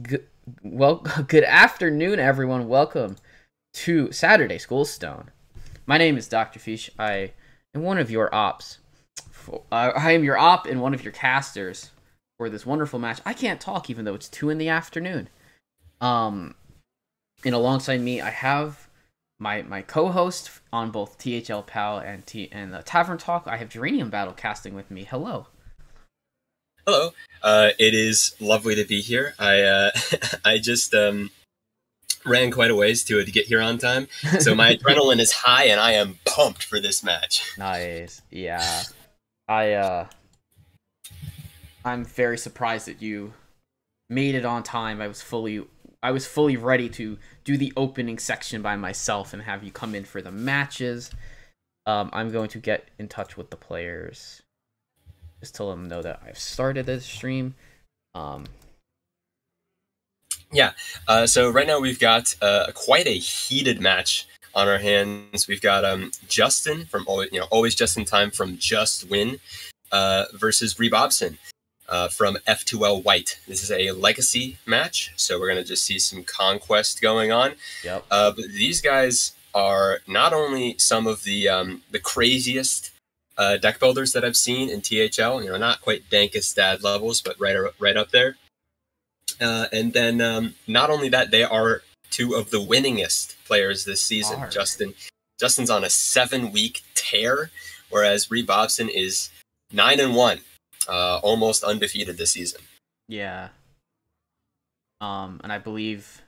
Good, well, good afternoon, everyone. Welcome to Saturday Schoolstone. My name is Dr. Fish. I am one of your ops. Uh, I am your op and one of your casters for this wonderful match. I can't talk even though it's two in the afternoon. Um, and alongside me, I have my my co-host on both THL Pal and T and the Tavern Talk. I have Geranium Battle casting with me. Hello. Hello. Uh, it is lovely to be here. I uh, I just um, ran quite a ways to to get here on time, so my adrenaline is high and I am pumped for this match. Nice. Yeah. I uh, I'm very surprised that you made it on time. I was fully I was fully ready to do the opening section by myself and have you come in for the matches. Um, I'm going to get in touch with the players. Just tell them know that I've started this stream. Um, yeah. Uh, so right now we've got uh, quite a heated match on our hands. We've got um, Justin from always, you know, always just in time from Just Win uh, versus Rebobson uh, from F2L White. This is a legacy match, so we're gonna just see some conquest going on. Yep. Uh, but these guys are not only some of the um, the craziest uh, deck builders that I've seen in THL. You know, not quite Dankest Dad levels, but right right up there. Uh, and then um, not only that, they are two of the winningest players this season. Justin Justin's on a seven week tear, whereas Reed Bobson is nine and one uh, almost undefeated this season. Yeah. Um, and I believe,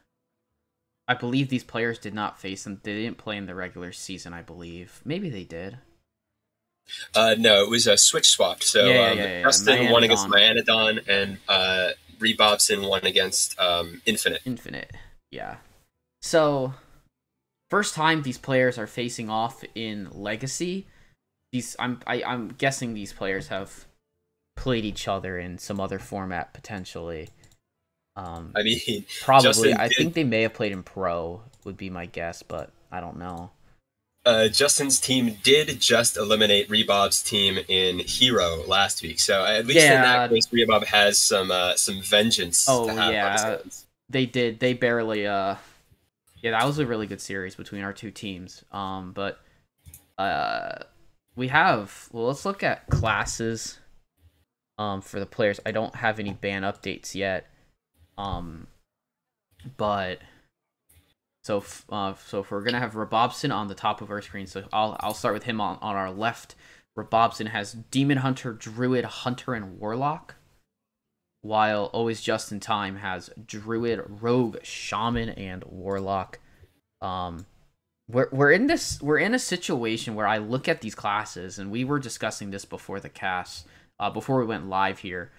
I believe these players did not face them. They didn't play in the regular season. I believe maybe they did. Uh, no, it was a switch swap. So Yeah, um, yeah, yeah. Justin won against Myanodon. And uh, Reed Bobson won against um, Infinite. Infinite. Yeah. So, first time these players are facing off in Legacy. These I'm I, I'm guessing these players have played each other in some other format potentially. Um, I mean, probably. Justin I did- think they may have played in Pro. Would be my guess, but I don't know. Uh, Justin's team did just eliminate Rebob's team in Hero last week, so at least in that case, Rebob has some uh, some vengeance. Oh, to have yeah. they did. They barely uh yeah that was a really good series between our two teams. Um but uh we have well let's look at classes um for the players. I don't have any ban updates yet. Um but so uh so if we're gonna have Robobson on the top of our screen so i'll i'll start with him on on our left. Robobson has demon hunter druid hunter and warlock while always just in time has druid rogue shaman and warlock. Um we're, we're in this we're in a situation where i look at these classes and we were discussing this before the cast uh, before we went live here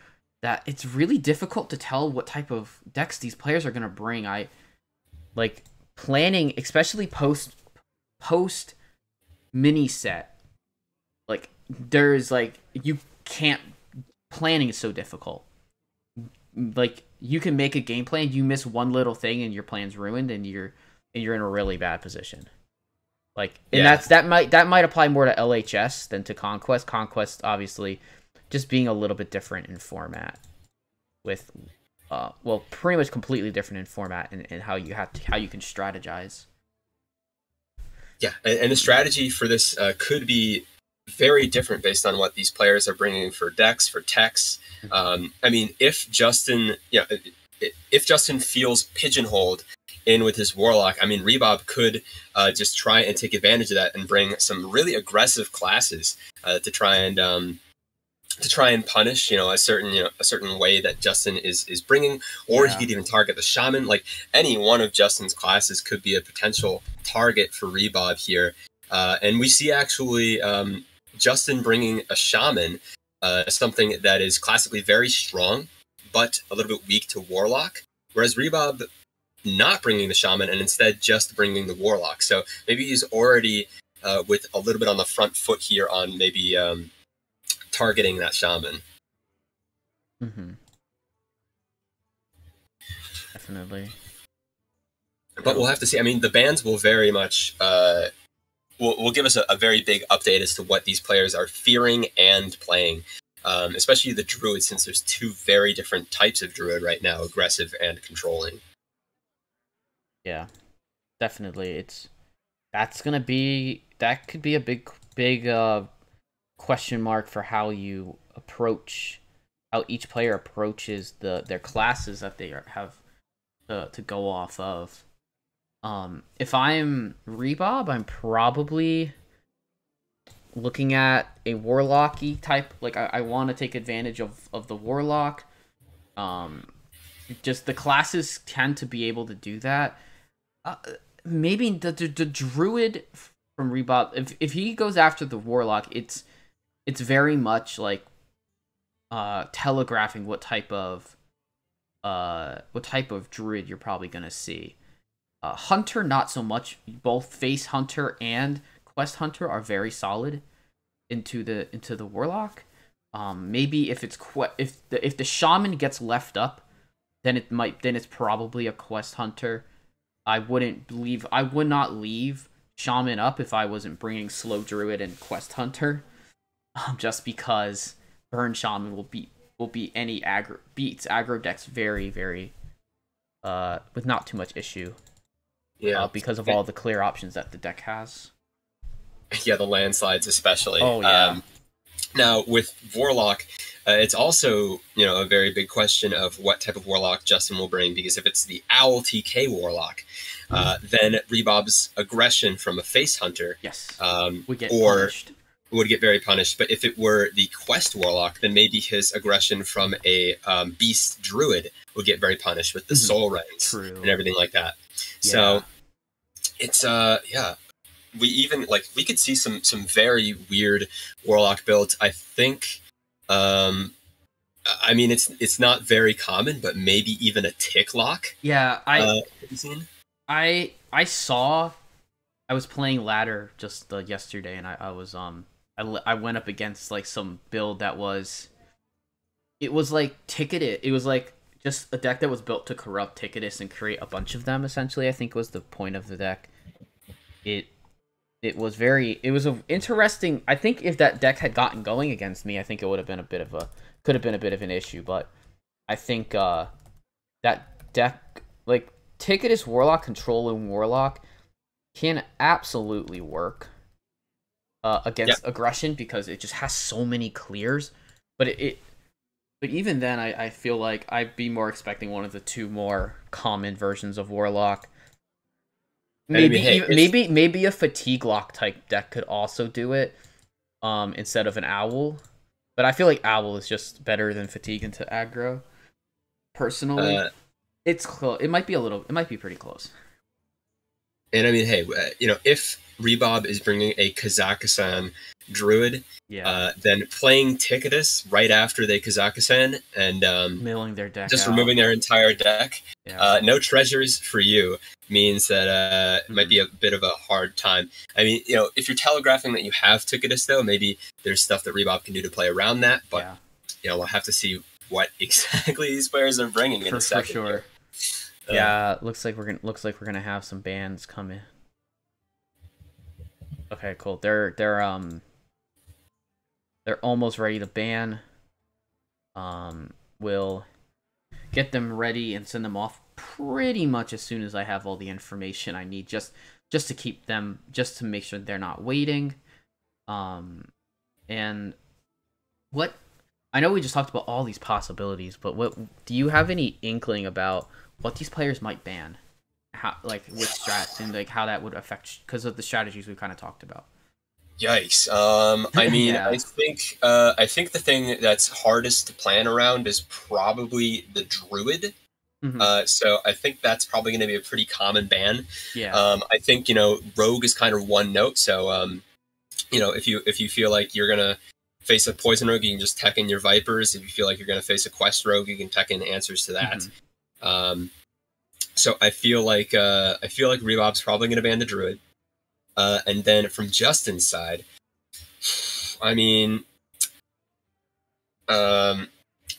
that it's really difficult to tell what type of decks these players are going to bring. I like planning especially post post mini set like there's like you can't planning is so difficult. Like you can make a game plan you miss one little thing and your plan's ruined and you're and you're in a really bad position. Like and Yeah. that's that might that might apply more to lhs than to conquest. Conquest obviously just being a little bit different in format with uh well pretty much completely different in format and, and how you have to how you can strategize Yeah, and, and the strategy for this uh, could be very different based on what these players are bringing for decks, for techs. Um, I mean, if Justin, yeah, if Justin feels pigeonholed in with his warlock, I mean, Rebob could uh, just try and take advantage of that and bring some really aggressive classes uh, to try and um, to try and punish, you know, a certain you know a certain way that Justin is is bringing, or Yeah. he could even target the shaman. Like any one of Justin's classes could be a potential target for Rebob here. Uh, and we see actually um, Justin bringing a shaman, uh, something that is classically very strong, but a little bit weak to warlock. Whereas Rebob not bringing the shaman and instead just bringing the warlock. So maybe he's already uh, with a little bit on the front foot here on maybe um, targeting that shaman. mm-hmm definitely But we'll have to see. I mean, the bands will very much uh, will, will give us a, a very big update as to what these players are fearing and playing um, especially the druid, since there's two very different types of druid right now, aggressive and controlling. Yeah, definitely. It's that's gonna be that could be a big big uh question mark for how you approach how each player approaches the their classes that they have to, to go off of. Um, if I'm Rebob, I'm probably looking at a warlocky type. Like I, I want to take advantage of of the warlock. Um, just the classes tend to be able to do that. Uh, maybe the, the the druid from Rebob. If if he goes after the warlock, it's it's very much like uh telegraphing what type of uh what type of druid you're probably gonna see. Uh, hunter not so much. Both face hunter and quest hunter are very solid into the into the warlock. Um, maybe if it's que- if the if the shaman gets left up, then it might then it's probably a quest hunter. I wouldn't leave. I would not leave shaman up if I wasn't bringing slow druid and quest hunter, um, just because burn shaman will beat will beat any aggro beats aggro decks very very uh with not too much issue. Yeah, uh, because of all the clear options that the deck has. Yeah, the landslides especially. Oh yeah. Um, now with Warlock, uh, it's also you know a very big question of what type of Warlock Justin will bring because if it's the Owl TK Warlock, uh, mm-hmm. then Rebob's aggression from a Face Hunter, yes, um, would get or punished. Would get very punished. But if it were the Quest Warlock, then maybe his aggression from a um, Beast Druid would get very punished with the mm-hmm. Soul Rings True. and everything like that. Yeah. So it's uh yeah we even like we could see some some very weird warlock builds. I think um I mean it's it's not very common, but maybe even a tick lock. Yeah, I uh, I I saw I was playing ladder just uh, yesterday and I, I was um I, I went up against like some build that was it was like ticketed it was like just a deck that was built to corrupt ticketus and create a bunch of them essentially i think was the point of the deck. It it was very it was interesting i think if that deck had gotten going against me i think it would have been a bit of a could have been a bit of an issue but i think uh that deck like ticketus warlock controlling warlock can absolutely work uh against yep. aggression because it just has so many clears but it, it but even then I, I feel like i'd be more expecting one of the two more common versions of warlock Maybe hey, maybe maybe a fatigue lock type deck could also do it, um, instead of an owl. But I feel like owl is just better than fatigue into aggro. Personally, uh, it's close. It might be a little. It might be pretty close. And I mean, hey, uh, you know, if Rebob is bringing a Kazakusan druid, yeah. Uh, then playing Ticketus right after they Kazakusan and um, milling their deck, just out. removing their entire deck. Yeah. Uh, no treasures for you means that uh, it might be a bit of a hard time. I mean, you know, if you're telegraphing that you have Ticketus, though, maybe there's stuff that Rebob can do to play around that. But yeah. you know, we'll have to see what exactly these players are bringing in for, a second. For sure. Uh, yeah, looks like we're gonna looks like we're gonna have some bands coming. Okay, cool. They're they're um they're almost ready to ban. Um, we'll get them ready and send them off pretty much as soon as I have all the information I need just just to keep them just to make sure they're not waiting. Um and what I know we just talked about all these possibilities, but what do you have any inkling about what these players might ban? How like with strats and like how that would affect because of the strategies we kind of talked about. Yikes! Um, I mean, Yeah. I think uh, I think the thing that's hardest to plan around is probably the druid. Mhm. Uh, so I think that's probably going to be a pretty common ban. yeah. Um, I think you know rogue is kind of one note. So um, you know if you if you feel like you're gonna face a poison rogue, you can just tech in your vipers. If you feel like you're gonna face a quest rogue, you can tech in answers to that. Mhm. Um, so I feel like uh, I feel like Rebob's probably going to ban the druid. Uh, and then from Justin's side, I mean, um,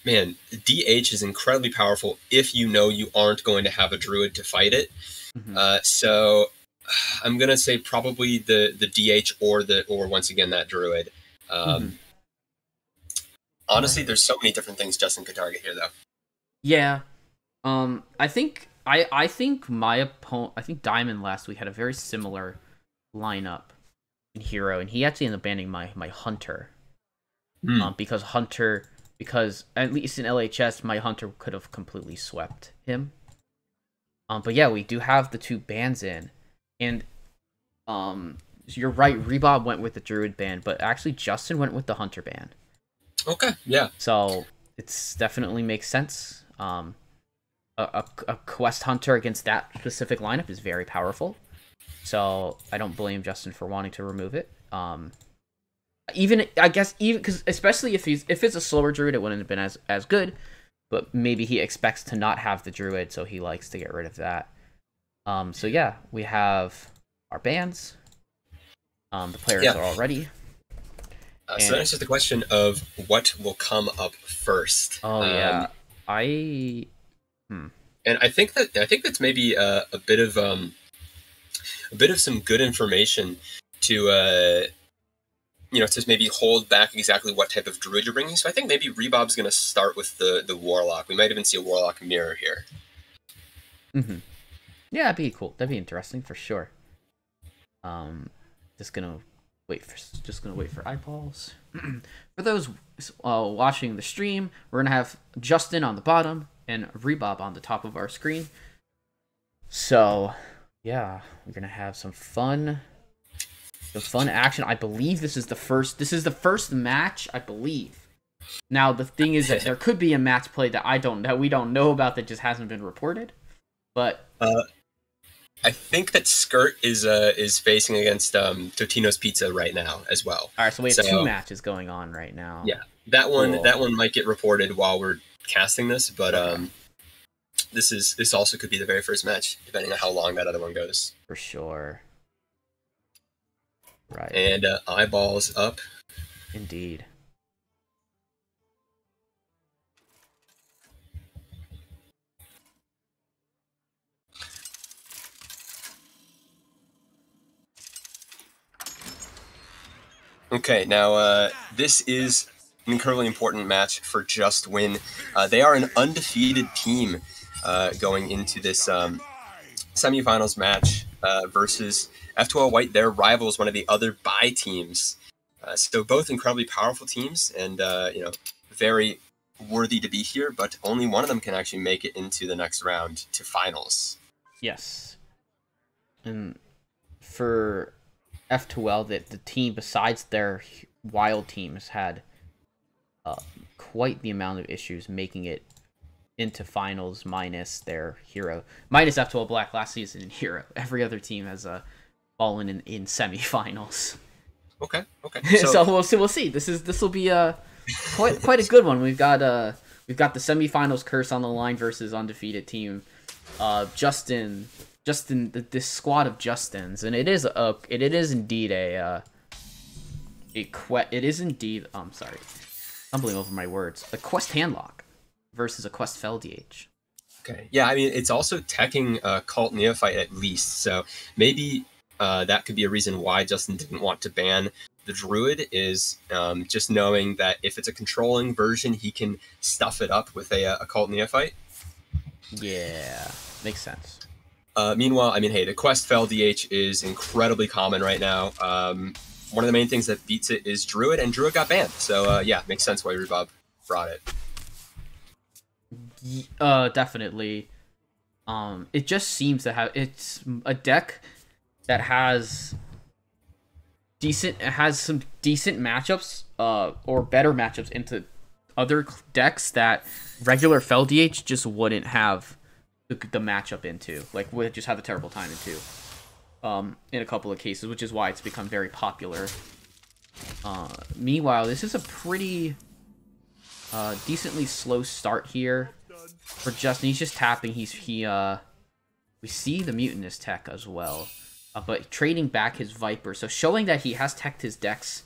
man, DH is incredibly powerful if you know you aren't going to have a druid to fight it. Mhm. Uh, so I'm gonna say probably the the DH or the or once again that druid. Um, honestly, there's so many different things Justin could target here, though. Yeah. Um, I think I I think my opponent I think Diamond last week had a very similar lineup in Hero, and he actually ended up banning my my Hunter. Hmm. Um, because Hunter because at least in LHS my Hunter could have completely swept him. Um, but yeah, we do have the two bans in, and um, you're right. Rebob went with the Druid ban, but actually Justin went with the Hunter ban. Okay, yeah. So it's definitely makes sense. Um, a, a, a quest hunter against that specific lineup is very powerful. So I don't blame Justin for wanting to remove it. Um, even I guess even because especially if he's if it's a slower druid, it wouldn't have been as as good. But maybe he expects to not have the druid, so he likes to get rid of that. Um, so yeah, we have our bands. Um, the players Yeah. are all ready. Uh, so And- it's just a question of what will come up first. Oh Um, yeah, I and I think that I think that's maybe a, a bit of um, a bit of some good information to uh, you know to maybe hold back exactly what type of druid you're bringing. So I think maybe Rebob's going to start with the the warlock. We might even see a warlock mirror here. Mm-hmm. Yeah, that'd be cool. That'd be interesting for sure. Um, just gonna wait for just gonna wait for eyeballs. for those uh, watching the stream, we're gonna have Justin on the bottom and Rebob on the top of our screen. So, yeah, we're gonna have some fun, some fun action. I believe this is the first. This is the first match, I believe. Now the thing is that there could be a match play that I don't that we don't know about that just hasn't been reported. But uh, I think that Skirt is uh, is facing against um, Totino's Pizza right now as well. all right, so we have two matches going on right now. Yeah. That one Cool. that one might get reported while we're casting this, but um, this is this also could be the very first match, depending on how long that other one goes. for sure. Right, And uh, eyeballs up. indeed. Okay, now uh, this is an incredibly important match for Just Win. Uh, they are an undefeated team uh, going into this um, semifinals match uh, versus F2L White, their rivals, one of the other buy teams. Uh, so both incredibly powerful teams, and uh, you know, very worthy to be here. But only one of them can actually make it into the next round to finals. Yes. And for F2L, that the team besides their wild teams had uh, quite the amount of issues making it into finals minus their hero minus F2L Black last season in hero. Every other team has uh, fallen in in semifinals. Okay, okay. So, we'll see. We'll see. This is this will be a quite quite a good one. We've got uh we've got the semifinals curse on the line versus undefeated team. Uh, Justin, Justin, th- this squad of Justins, and it is a it, it is indeed a uh, a que- It is indeed. I'm sorry, stumbling over my words. A quest handlock versus a quest Fel DH. Okay. Yeah, I mean, it's also teching uh, cult neophyte at least, so maybe uh, that could be a reason why Justin didn't want to ban the druid. Is um, just knowing that if it's a controlling version, he can stuff it up with a, uh, a cult neophyte. Yeah, makes sense. Uh, meanwhile, I mean, hey, the quest Fel DH is incredibly common right now. Um, one of the main things that beats it is druid, and druid got banned. So uh, yeah, makes sense why Rebob brought it. Uh, definitely. Um, it just seems to have it's a deck that has decent has some decent matchups, uh, or better matchups into other decks that regular Fel DH just wouldn't have the, the matchup into. Like would just have a terrible time into. Um, in a couple of cases, which is why it's become very popular. Uh, meanwhile, this is a pretty uh, decently slow start here for Justin. He's just tapping. He's he uh we see the Mutanus tech as well. Uh, but trading back his Viper. So showing that he has teched his decks.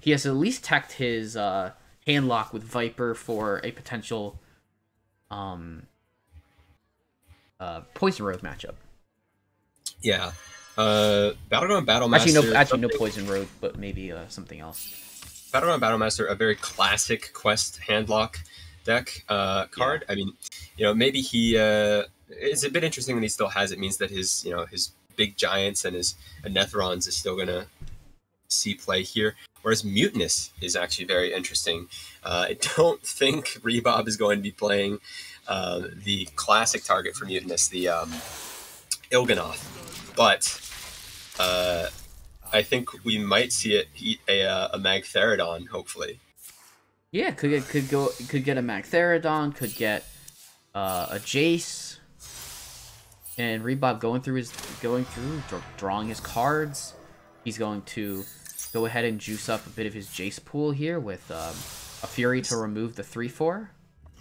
He has at least teched his uh handlock with Viper for a potential um uh Poison Rogue matchup. Yeah. Uh, Battleground Battle Actually no actually no Poison Rogue, but maybe uh something else. Battleground Battlemaster, a very classic quest handlock deck uh, card. I mean, you know, maybe he uh, it's a bit interesting that he still has it. Means that his you know his big giants and his Netherons is still gonna see play here. Whereas Mutanus is actually very interesting. Uh, I don't think Rebob is going to be playing uh, the classic target for Mutanus, the um, Il'gynoth, but uh, I think we might see it eat a, uh, a Magtheridon, hopefully. Yeah, could get could go could get a Magtheridon, could get uh, a Jace, and Rebob going through his going through drawing his cards. He's going to go ahead and juice up a bit of his Jace pool here with um, a Fury to remove the three four.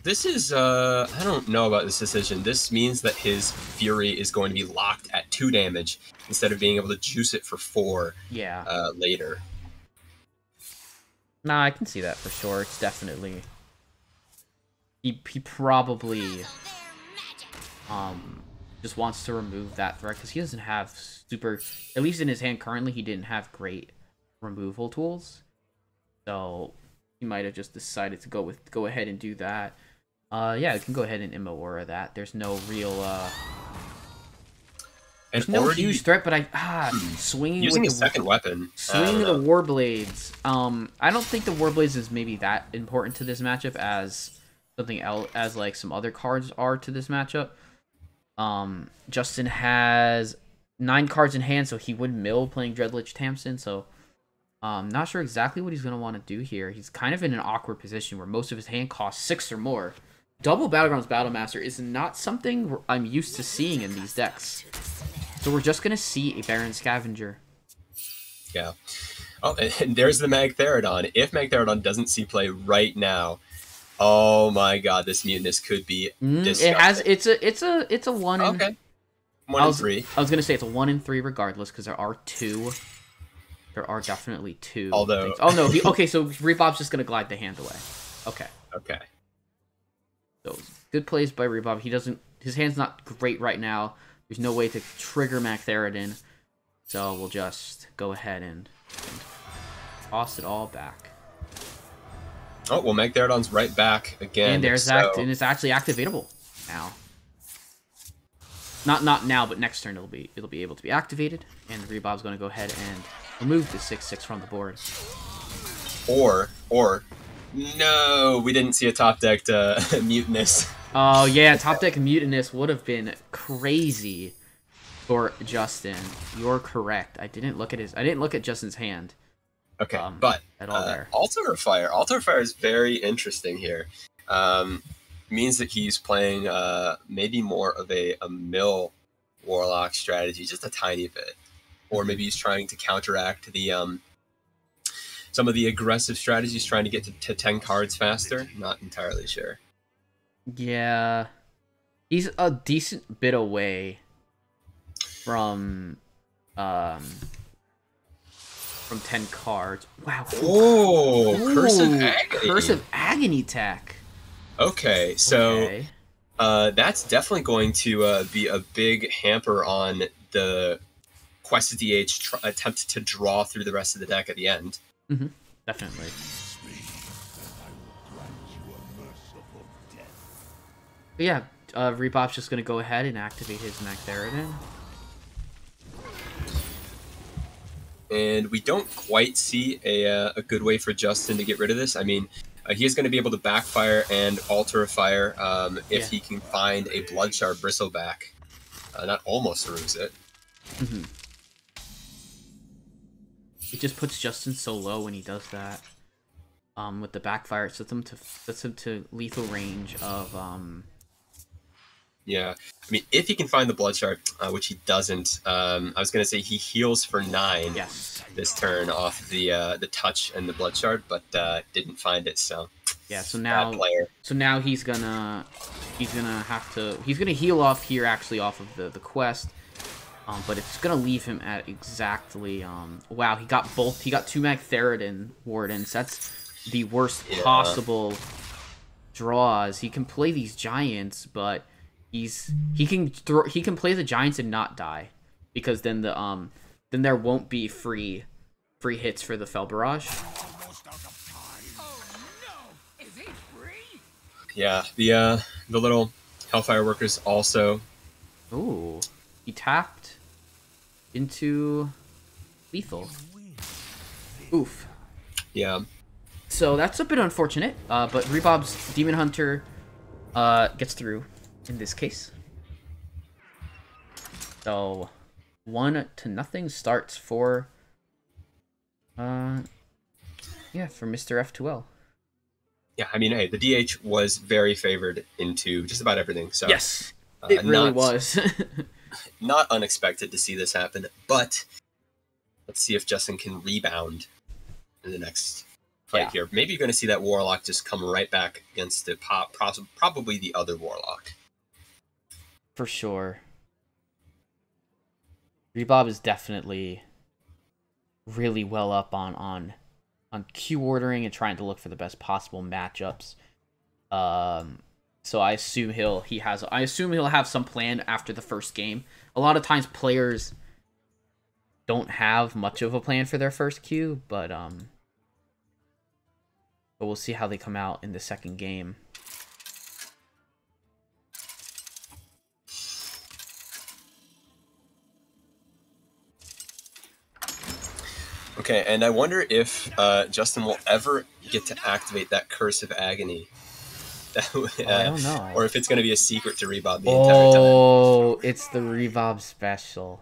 This is uh I don't know about this decision. This means that his Fury is going to be locked at two damage instead of being able to juice it for four. Yeah. Uh, later. Nah, I can see that for sure. It's definitely he he probably um just wants to remove that threat because he doesn't have super at least in his hand currently he didn't have great removal tools. So he might have just decided to go with go ahead and do that. Uh yeah, I can go ahead and Immawura that. There's no real uh and no already, huge threat, but I ah swinging using with a the, second weapon. Swinging uh, the Warblades. Um, I don't think the Warblades is maybe that important to this matchup as something else, as like some other cards are to this matchup. Um, Justin has nine cards in hand, so he would mill playing Dreadlich Tamsin. So, um, not sure exactly what he's gonna want to do here. He's kind of in an awkward position where most of his hand costs six or more. Double Battlegrounds Battlemaster is not something I'm used to seeing in these decks. So we're just gonna see a Barrens Scavenger. Yeah. Oh, and there's the Magtheridon. If Magtheridon doesn't see play right now, oh my god, this Mutanus could be. Mm, it has. It's a. It's a. It's a one. In, okay. One I was, three. I was gonna say it's a one in three regardless because there are two. There are definitely two. Although. Things. Oh no. He, okay, so Rebob's just gonna glide the hand away. Okay. Okay. So good plays by Rebob. He doesn't. His hand's not great right now. There's no way to trigger Magtheridon. So we'll just go ahead and, and toss it all back. Oh, well, Magtheridon's right back again. And there's so... act, and it's actually activatable now. Not not now, but next turn it'll be it'll be able to be activated, and Rebob's going to go ahead and remove the six six from the board. Or or no, we didn't see a top deck uh, Mutanus. Oh yeah, top deck Mutanus would have been crazy for Justin. You're correct. I didn't look at his. I didn't look at Justin's hand. Okay, um, but at all uh, there. Altar Fire. Altar Fire is very interesting here. Um, means that he's playing uh, maybe more of a, a mill warlock strategy, just a tiny bit, or maybe he's trying to counteract the um, some of the aggressive strategies, trying to get to, to ten cards faster. Not entirely sure. Yeah, he's a decent bit away from um from 10 cards. Wow. Oh, Curse of Agony. Curse of Agony tech. Okay, so Okay. uh, that's definitely going to uh, be a big hamper on the Quest of DH tr- attempt to draw through the rest of the deck at the end. Definitely. But yeah, uh, Rebob's just gonna go ahead and activate his Magtheridon. and we don't quite see a, uh, a good way for Justin to get rid of this. I mean, uh, he is going to be able to backfire and Altar of Fire um, if Yeah. he can find a Bloodshard Bristleback. Uh, not almost ruins it. Mm-hmm. It just puts Justin so low when he does that. Um, with the backfire, it sets him to sets him to lethal range of um. Yeah, I mean, if he can find the Bloodshard, uh, which he doesn't, um, I was going to say he heals for nine Yes. this turn off the uh, the touch and the Bloodshard, but uh, didn't find it. So Yeah. So now, player. so now he's gonna he's gonna have to he's gonna heal off here actually off of the the quest. Um, but it's gonna leave him at exactly. Um, wow, he got both. He got two Magtheridon Wardens. That's the worst yeah. possible draws. He can play these giants, but he's he can throw he can play the giants and not die because then the um then there won't be free free hits for the Fel Barrage. Oh, no. Yeah, the uh the little hellfire workers also. Ooh, he tapped into lethal. Oof. Yeah. So that's a bit unfortunate, uh, but Rebob's Demon Hunter uh, gets through in this case. So one to nothing starts for uh yeah for Mr. F2L. Yeah, I mean, hey, the DH was very favored into just about everything. So Yes, uh, it really not, was. not unexpected to see this happen. But let's see if Justin can rebound in the next fight Yeah. here. Maybe you're going to see that Warlock just come right back against the pop, probably the other Warlock. for sure. Rebob is definitely really well up on on on queue ordering and trying to look for the best possible matchups. Um, so I assume he'll he has I assume he'll have some plan after the first game. A lot of times players don't have much of a plan for their first queue, but um, but we'll see how they come out in the second game. Okay, and I wonder if uh, Justin will ever get to activate that Curse of Agony. That, Oh, I uh, don't know. Or if it's going to be a secret to Rebob the entire time. Oh, it's the Revob special.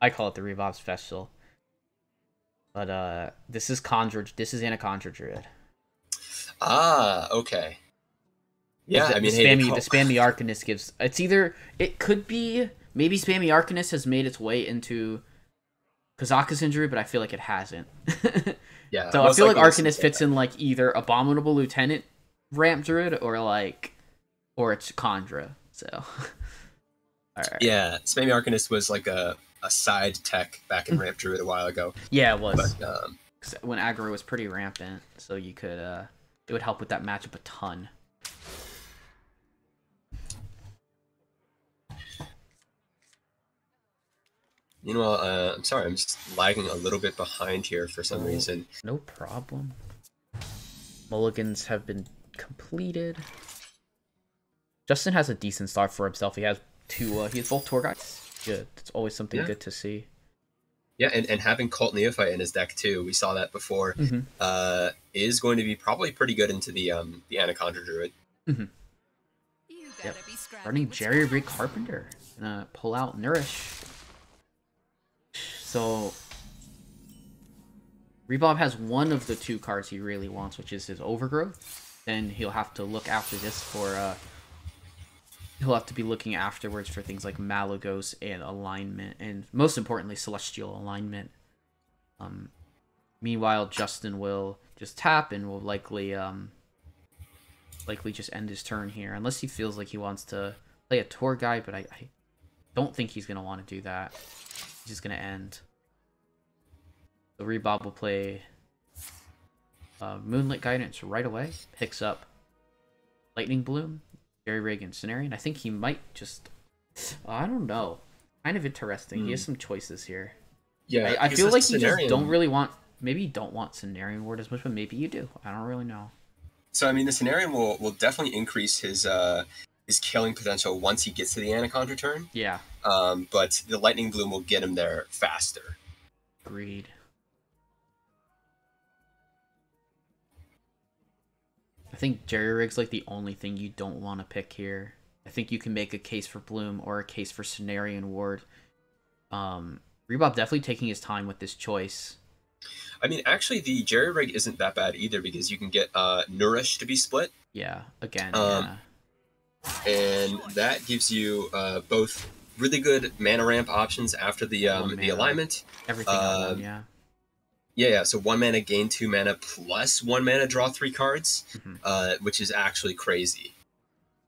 I call it the Revob special. But uh this is Conjure this is Anaconjure Druid. Ah, okay. Yeah, the, I mean, the spammy call- the spammy Arcanist gives it's either it could be maybe spammy Arcanist has made its way into Kazaka's injury, but I feel like it hasn't. yeah, so I feel like likely Arcanist it. fits in like either Abominable Lieutenant Ramp Druid or like or it's Conjura. So Alright. Yeah, Spammy Arcanist was like a, a side tech back in Ramp Druid a while ago, Yeah, it was. but um, when aggro was pretty rampant, so you could uh it would help with that matchup a ton. meanwhile, uh, I'm sorry, I'm just lagging a little bit behind here for some Oh. reason. No problem. Mulligans have been completed. Justin has a decent start for himself. He has two uh he has both tour guides. Good. It's always something Yeah. good to see. Yeah, and, and having Cult Neophyte in his deck too, we saw that before, Mhm. uh, is going to be probably pretty good into the um the Anaconda Druid. You Yep. gotta be scrappy Running Jerry scrappy. Rig Carpenter. Gonna pull out Nourish. So Rebob has one of the two cards he really wants, which is his Overgrowth. Then he'll have to look after this for uh he'll have to be looking afterwards for things like Malygos and alignment and most importantly celestial alignment. Um meanwhile Justin will just tap and will likely um likely just end his turn here unless he feels like he wants to play a tour guide but I, I don't think he's gonna want to do that he's just gonna end so Rebob will play uh, Moonlit Guidance right away picks up Lightning Bloom Jerry Reagan Cenarian. I think he might just I don't know. Kind of interesting. He has some choices here. Yeah, I, I feel like you just don't really want maybe you don't want Cenarian Ward as much but maybe you do. I don't really know. So I mean, the Cenarian will will definitely increase his uh his killing potential once he gets to the Anaconda turn. yeah. Um, but the Lightning Bloom will get him there faster. Agreed. I think Jerry Rig's like the only thing you don't want to pick here. I think you can make a case for Bloom or a case for Cenarian Ward. Um, Rebob definitely taking his time with this choice. I mean, actually, the Jerry Rig isn't that bad either because you can get uh, Nourish to be split, Yeah, again, Um, yeah. and that gives you uh, both really good mana ramp options after the um, One the alignment. everything on uh, one, yeah. Yeah, yeah. So one mana gain two mana plus one mana draw three cards, Mhm. uh, which is actually crazy.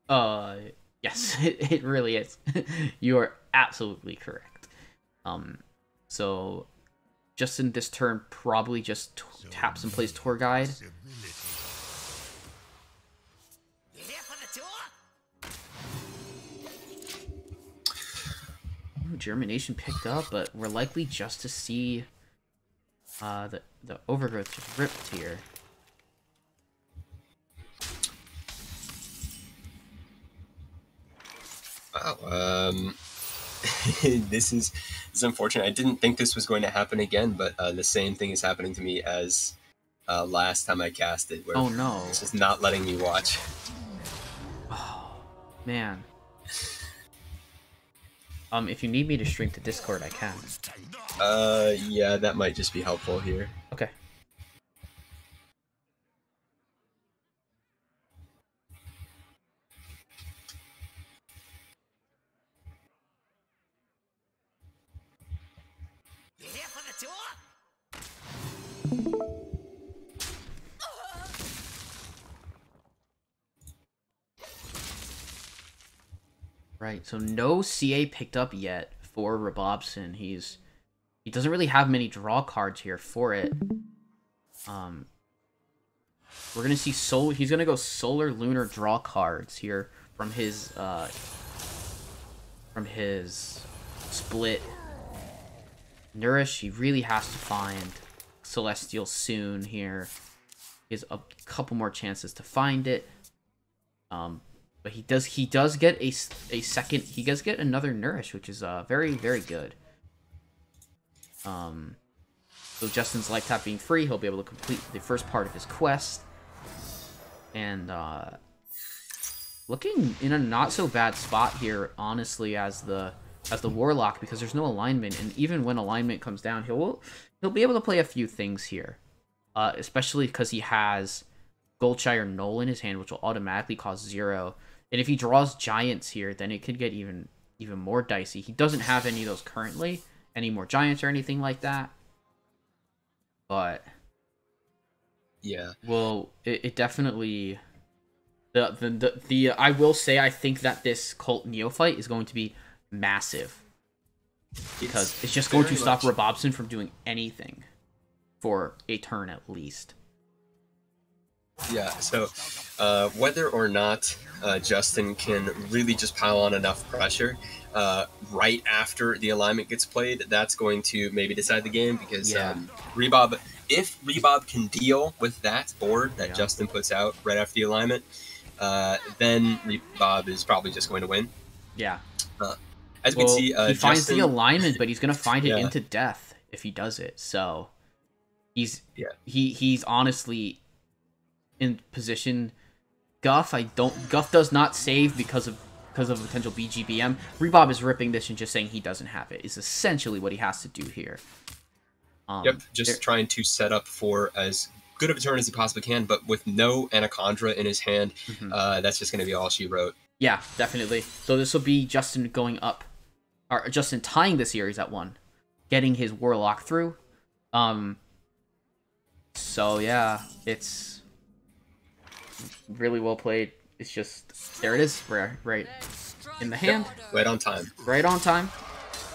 Uh, yes, it, it really is. you are absolutely correct. Um, so just in this turn probably just t- taps and plays tour guide. You here for the tour? Ooh, Germination picked up, but we're likely just to see uh, the, the overgrowth just ripped here. Wow. Um, this is it's unfortunate. I didn't think this was going to happen again, but uh, the same thing is happening to me as uh, last time I cast Where oh no! It's just not letting me watch. Oh man. Um, if you need me to stream to Discord, I can. Uh, yeah, that might just be helpful here. Okay. Right. So no CA picked up yet for Rabobson. He's he doesn't really have many draw cards here for it. Um we're gonna see sol he's gonna go solar lunar draw cards here from his uh from his split. Nourish, he really has to find Celestial soon here. He has a couple more chances to find it. Um, but he does he does get a, a second he does get another nourish which is uh very very good. Um so justin's tap being free he'll be able to complete the first part of his quest. And uh looking in a not so bad spot here honestly as the as the warlock because there's no alignment and even when alignment comes down he'll he'll be able to play a few things here. Uh especially because he has Goldshire Gnoll in his hand, which will automatically cost zero. And if he draws giants here, then it could get even even more dicey. He doesn't have any of those currently, any more giants or anything like that. But Yeah. well, it, it definitely the, the the the I will say I think that this cult neophyte is going to be massive because it's, just going to stop much- Robobson from doing anything for a turn at least. Yeah, so uh, whether or not uh, Justin can really just pile on enough pressure uh, right after the alignment gets played, that's going to maybe decide the game because Yeah. um, Rebob, if Rebob can deal with that board that Yeah. Justin puts out right after the alignment, uh, then Rebob is probably just going to win. Yeah. As we can see, uh, he finds Justin, the alignment, but he's gonna find it Yeah. into death if he does it. So he's Yeah. he he's honestly in position. Guff, I don't. Guff does not save because of because of potential BGBM. Rebob is ripping this and just saying he doesn't have it. Is essentially what he has to do here. Um, Yep, just there- trying to set up for as good of a turn as he possibly can, but with no Anaconda in his hand, Mhm. uh, that's just going to be all she wrote. Yeah, definitely. So this will be Justin going up, or Justin tying the series at one, getting his warlock through. Um. So yeah, it's really well played. It's just there it is, right, right in the hand, Right on time. right on time,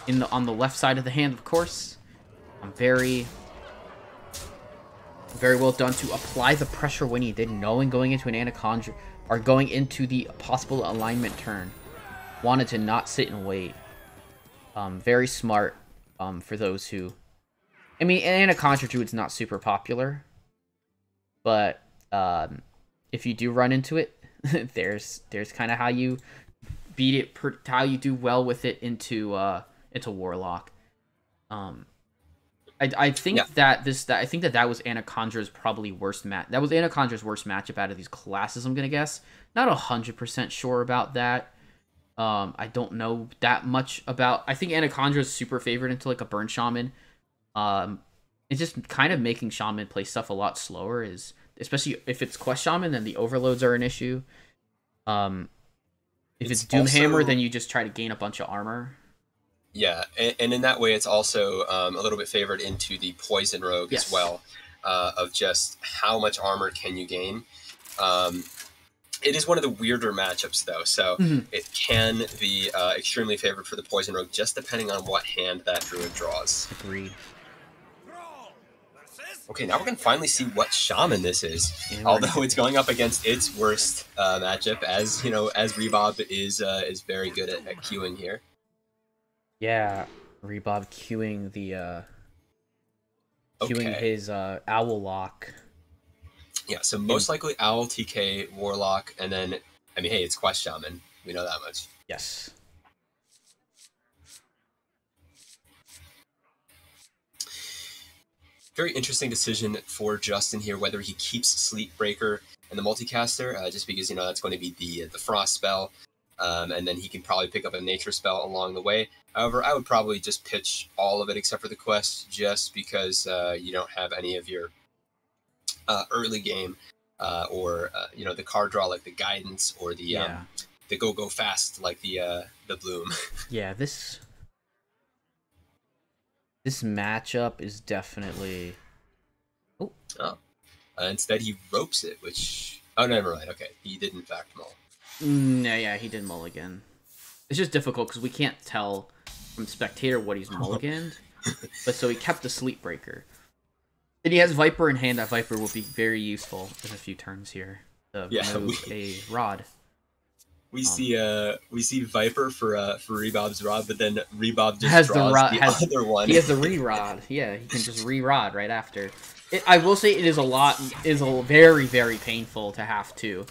in the on the left side of the hand, of course. I'm very, very well done to apply the pressure when he did, knowing going into an anaconda or going into the possible alignment turn. Wanted to not sit and wait. Um, very smart. Um, for those who, I mean, anaconda druid's not super popular, but um, if you do run into it, there's there's kind of how you beat it, per, how you do well with it into uh into warlock. Um, I, I think Yeah. that this that I think that that was Anacondra's probably worst match. That was Anacondra's worst matchup out of these classes. I'm gonna guess. Not a hundred percent sure about that. Um, I don't know that much about. I think Anacondra's super favored into like a burn shaman. Um, it's just kind of making shaman play stuff a lot slower. Is especially if it's quest shaman, then the overloads are an issue. Um, if it's, It's Doomhammer, also- then you just try to gain a bunch of armor. Yeah, and, and in that way, it's also um, a little bit favored into the poison rogue Yes. as well, uh, of just how much armor can you gain. Um, it is one of the weirder matchups, though, so Mhm. it can be uh, extremely favored for the poison rogue, just depending on what hand that druid draws. Agreed. Okay, now we're gonna finally see what shaman this is. Although it's going up against its worst uh, matchup, as you know, as Rebob is uh, is very good at, at queuing here. Yeah, Rebob queuing the uh queuing Okay. his uh owl lock. Yeah, so most likely Owl, TK, Warlock, and then I mean, hey, it's Quest Shaman. We know that much. Yes. Very interesting decision for Justin here, whether he keeps Sleetbreaker and the multicaster, uh, just because you know that's going to be the the frost spell, um, and then he can probably pick up a nature spell along the way. However, I would probably just pitch all of it except for the quest, just because uh, you don't have any of your uh, early game uh, or uh, you know the card draw like the guidance or the Yeah. um, the go go fast like the uh, the bloom. Yeah, this this matchup is definitely Uh, instead, he ropes it, which oh never mind. Okay, he did in fact mull. no, yeah, he did mulligan. It's just difficult because we can't tell from spectator what he's mulliganed, but so he kept the Sleetbreaker. And he has Viper in hand. That Viper will be very useful in a few turns here to Yeah, we- a rod. We Um, see uh we see Viper for uh for Rebob's rod, but then Rebob just Has the draws the, rod- has- other one. He has the re-rod. Yeah, he can just re-rod right after. It, I will say it is a lot is a very very painful to have to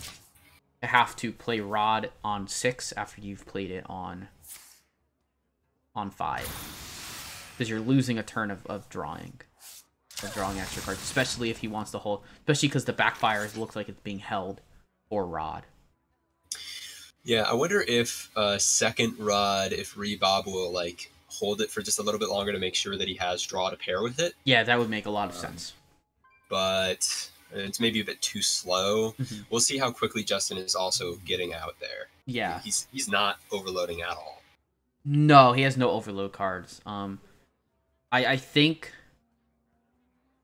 to have to play rod on six after you've played it on on five because you're losing a turn of, of drawing of drawing extra cards, especially if he wants to hold. Especially because the backfires looks like it's being held or rod. Yeah, I wonder if uh second rod if Rebob will like hold it for just a little bit longer to make sure that he has draw to pair with it, Yeah, that would make a lot of Um, sense. but it's maybe a bit too slow. Mhm. We'll see how quickly Justin is also getting out there. Yeah. He's he's not overloading at all. No, he has no overload cards. Um, I I think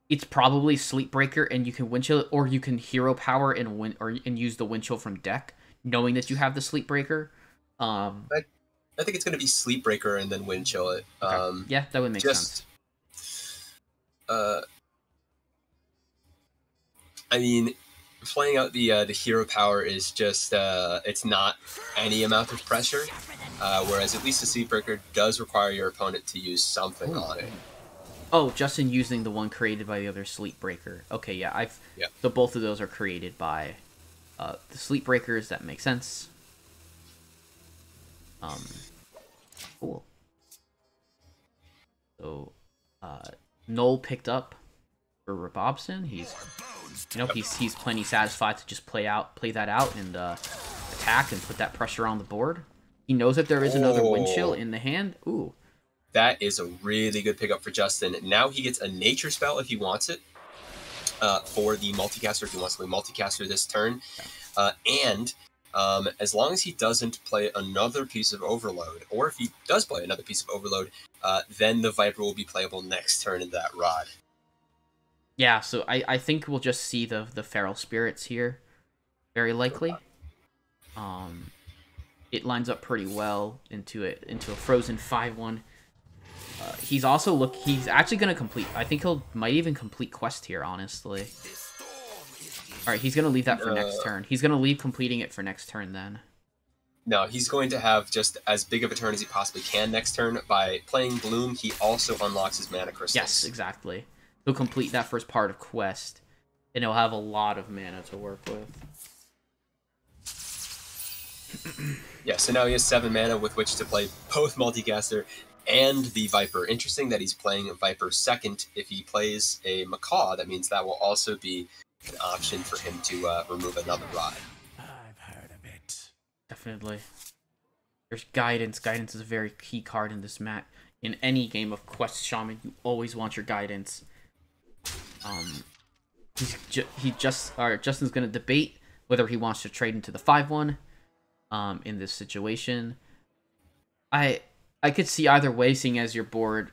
it's probably Sleetbreaker, and you can wind chill, or you can hero power and win, or and use the wind chill from deck, knowing that you have the Sleetbreaker. Um, I think it's gonna be Sleetbreaker and then Wind Chill it. okay. Um yeah, that would make sense. uh i mean playing out the uh, the hero power is just uh it's not any amount of pressure uh, whereas at least the Sleetbreaker does require your opponent to use something on it Oh, Justin using the one created by the other Sleetbreaker. Okay, yeah, I've. Yeah. So both of those are created by uh, the Sleetbreakers. That makes sense. Um, cool. So, uh, Noel picked up for Robobson. He's, you know, he's he's plenty satisfied to just play out, play that out, and uh, attack and put that pressure on the board. He knows that there is another wind chill Oh. in the hand. Ooh, that is a really good pickup for justin now he gets a nature spell if he wants it uh, for the multicaster if he wants to play multicaster this turn uh, and um, as long as he doesn't play another piece of overload or if he does play another piece of overload uh, then the viper will be playable next turn in that rod Yeah, so I, I think we'll just see the the feral spirits here, very likely. Um, it lines up pretty well into it into a frozen five one. Uh, he's also look. He's actually gonna complete. I think he'll might even complete quest here. Honestly. All right, he's gonna leave that for next Uh, turn. He's gonna leave completing it for next turn then. no he's going to have just as big of a turn as he possibly can next turn by playing bloom he also unlocks his mana crystals Yes, exactly. He'll complete that first part of quest, and he'll have a lot of mana to work with. Yeah, so now he has seven mana with which to play both Multicaster and the Viper. Interesting that he's playing a Viper second. If he plays a Macaw, that means that will also be an option for him to uh, remove another rod. I've heard of it. Definitely. There's guidance. Guidance is a very key card in this mat. In any game of Quest Shaman, you always want your guidance. Um, he's ju- he just or Justin's gonna debate whether he wants to trade into the five one. Um, in this situation, I I could see either way. Seeing as your board,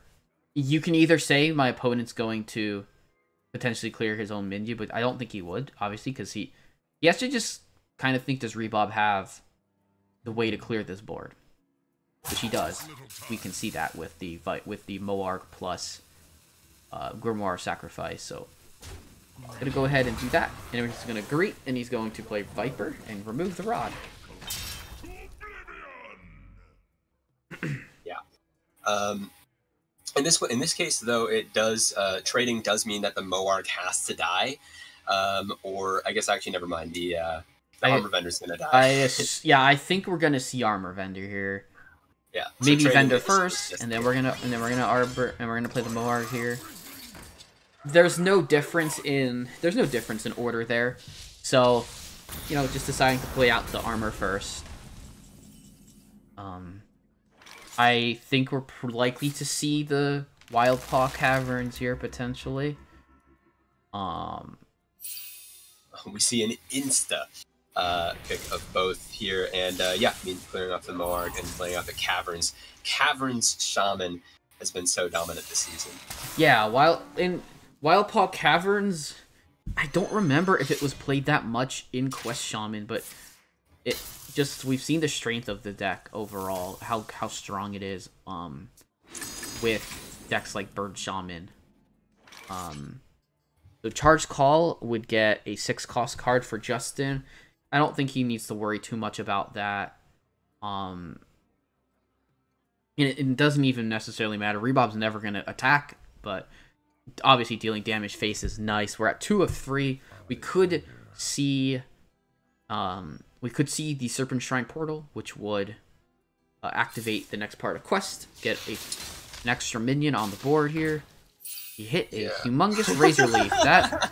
you can either say my opponent's going to potentially clear his own menu, but I don't think he would, obviously, because he he has to just kind of think does Rebob have the way to clear this board, which he does. We can see that with the with the Moarg plus uh, Grimoire sacrifice. So I'm gonna go ahead and do that, and he's gonna greet, and he's going to play Viper and remove the rod. Um, in this in this case, though, it does uh, trading does mean that the Moarg has to die, um, or I guess actually never mind. The uh, the I- armor vendor's gonna die. I yeah, I think we're gonna see armor vendor here. yeah, so Maybe vendor first, just- and then we're gonna and then we're gonna arbor and we're gonna play the Moarg here. there's no difference in there's no difference in order there. So, you know, just deciding to play out the armor first. Um, I think we're pr- likely to see the Wildpaw Caverns here potentially. Um, we see an insta uh, pick of both here, and uh, yeah, I mean clearing off the Moarg and playing out the Caverns. Caverns Shaman has been so dominant this season. yeah, while in Wildpaw Caverns, I don't remember if it was played that much in Quest Shaman, but it just we've seen the strength of the deck overall, how how strong it is. Um, with decks like Bird Shaman. Um, the Charge Call would get a six cost card for Justin. I don't think he needs to worry too much about that. Um, and it, it doesn't even necessarily matter. Rebob's never going to attack, but obviously dealing damage face is nice. We're at two of three. We could see, um, we could see the Serpentshrine portal, which would uh, activate the next part of quest. Get a an extra minion on the board here. He hit a Yeah. humongous Razor Leaf. That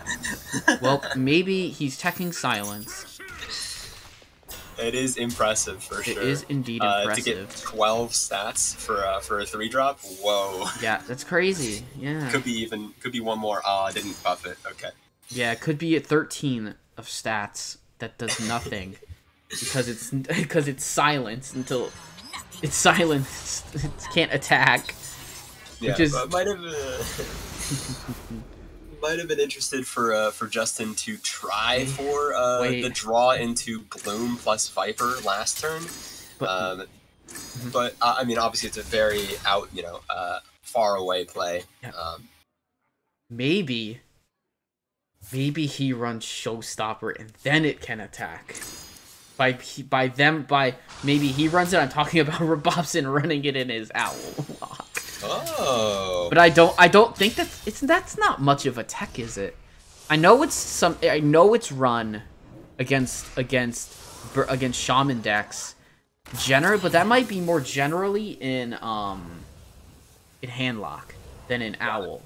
well, maybe he's teching silence. It is impressive for It sure. is indeed uh, to impressive. get 12 stats for uh, for a three drop. Whoa. Yeah, that's crazy. Yeah. Could be even could be one more. Ah, I didn't buff it. Okay. Yeah, it could be at 13 of stats that does nothing because it's because it's silenced until it's silenced. It can't attack. Yeah, Which is- but might have uh, might have been interested for uh, for Justin to try for uh, Wait. the draw into Gloom plus Viper last turn. But Um, but uh, I mean, obviously, it's a very out, you know, uh, far away play. Yeah. Um, maybe maybe he runs showstopper and then it can attack. By by them by maybe he runs it. I'm talking about Robobson running it in his owl lock. oh, But I don't I don't think that's it's that's not much of a tech, is it? I know it's some I know it's run against against against shaman decks general but that might be more generally in um in handlock than in owl.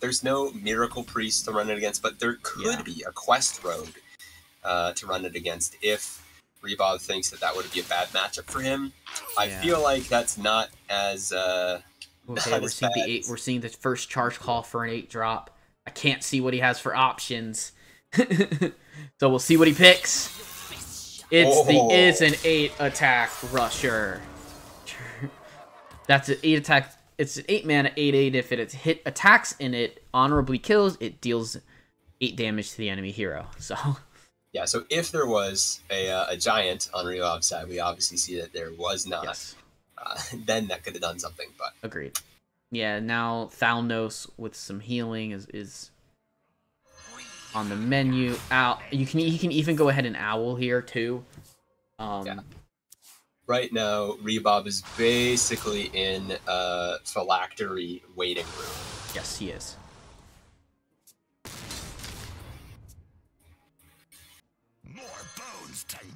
there's no Miracle Priest to run it against, but there could Yeah. be a Quest Rogue uh, to run it against if Rebob thinks that that would be a bad matchup for him. I Yeah. feel like that's not as uh, Okay, Not we're as seeing the eight we're seeing the first charge call for an eight drop. I can't see what he has for options. so we'll see what he picks. It's Oh. the it's an eight attack rusher. That's an eight attack. It's an eight mana eight eight. If it hit attacks and it honorably kills, it deals eight damage to the enemy hero. So yeah. So if there was a, uh, a giant on Rebob's side, we obviously see that there was not. yes, Uh, then that could have done something, but agreed. Yeah, now Thalnos with some healing is is on the menu. Owl, you can you can even go ahead and owl here too. Um, Yeah. right now Rebob is basically in a phylactery waiting room. Yes, he is.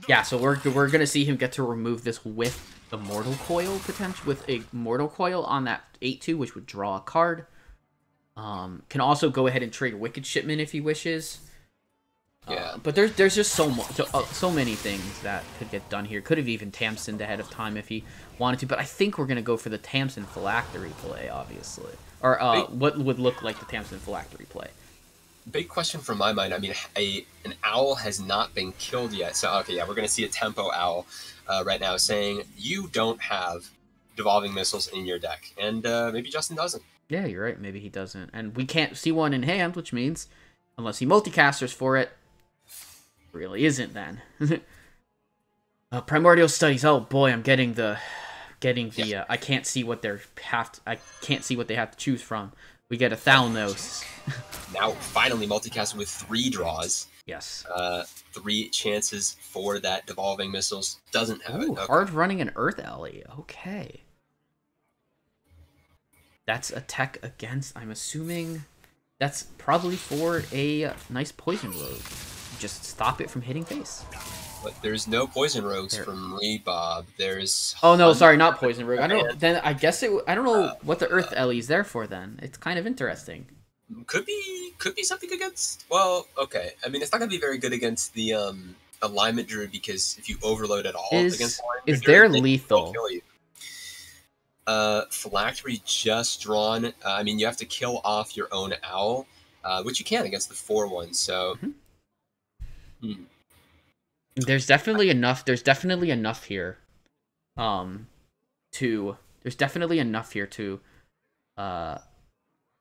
Yeah, so we're we're gonna see him get to remove this with the Mortal Coil potential with a Mortal Coil on that eight two, which would draw a card. Um, can also go ahead and trade Wicked Shipment if he wishes. Uh, Yeah. but there's there's just so much, so, uh, so many things that could get done here. Could have even Tamsin ahead of time if he wanted to, but I think we're gonna go for the Tamsin Phylactery play, obviously, or uh, what would look like the Tamsin Phylactery play. Big question from my mind. I mean, a an owl has not been killed yet. So okay, yeah, we're gonna see a tempo owl uh, right now saying you don't have devolving missiles in your deck, and uh, maybe Justin doesn't. Yeah, you're right. Maybe he doesn't, and we can't see one in hand, which means unless he multicasters for it, really isn't then. uh, primordial studies. Oh boy, I'm getting the, getting the. Uh, I can't see what they're have. To, I can't see what they have to choose from. We get a Thalnos. Now finally multicasting with three draws, Yes. uh, three chances for that devolving missiles. Doesn't have it. Ooh, Okay. hard running an Earth Ellie. Okay. That's a tech against. I'm assuming that's probably for a nice poison rogue. Just stop it from hitting face. But there's no poison rogues There- from Rebob. There's Oh no, sorry, not poison rogue. I don't. Then I guess it. I don't know Uh, what the Earth Ellie is there for. Then it's kind of interesting. could be could be something against. Well, okay. I mean, it's not gonna be very good against the um alignment druid because if you overload at all Is- against alignment is druid, there lethal? kill you. Uh, phylactery just drawn. Uh, I mean, you have to kill off your own owl, uh, which you can against the four one. So There's definitely enough. There's definitely enough here, um, to there's definitely enough here to, uh,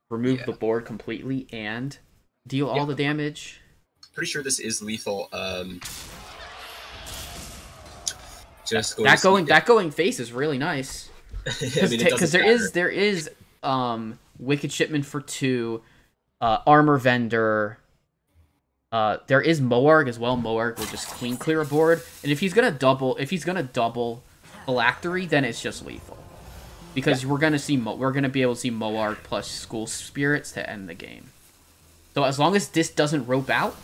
remove Yeah. the board completely and deal all the damage. pretty sure this is lethal. Um, just going That going that going face is really nice I because mean, it doesn't there is there is um wicked shipment for two, uh, armor vendor. Uh, there is Moarg as well. Moarg will just clean clear a board, and if he's gonna double, if he's gonna double phylactery, then it's just lethal, because we're gonna see Mo- we're gonna be able to see Moarg plus School Spirits to end the game. So as long as this doesn't rope out,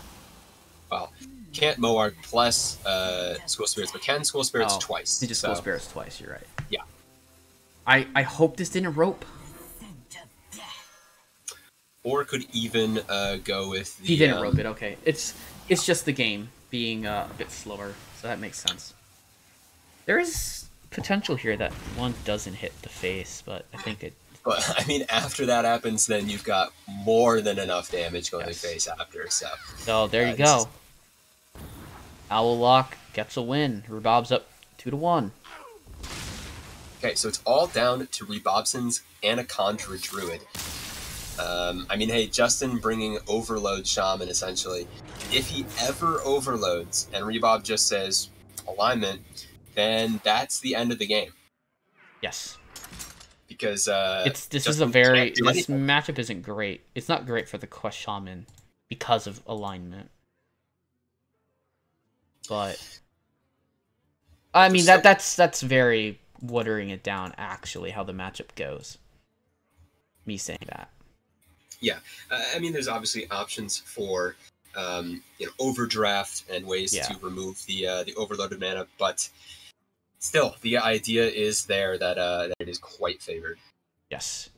Well, can't Moarg plus uh, School Spirits, but can School Spirits Oh, twice. he just so, School Spirits twice. You're right. Yeah. I I hope this didn't rope. Or could even uh, go with the. He didn't um, rope it. Okay, it's it's just the game being uh, a bit slower, so that makes sense. There is potential here that one doesn't hit the face, but I think it. But I mean, after that happens, then you've got more than enough damage going Yes. to face after. So So there Uh, you go. is- Owl Lock gets a win. Rebob's up two to one. okay, so it's all down to Rebobson's Anacondra Druid. Um, I mean, hey, Justin bringing Overload Shaman essentially. If he ever overloads and Rebob just says alignment, then that's the end of the game Yes, because uh, it's this is a very this anything. matchup isn't great. It's not great for the Quest Shaman because of alignment. But I mean that that's that's very watering it down actually how the matchup goes. Me saying that. Uh, I mean, there's obviously options for um, you know overdraft and ways Yeah. to remove the uh, the overloaded mana, but still, the idea is there that uh, that it is quite favored. Yes.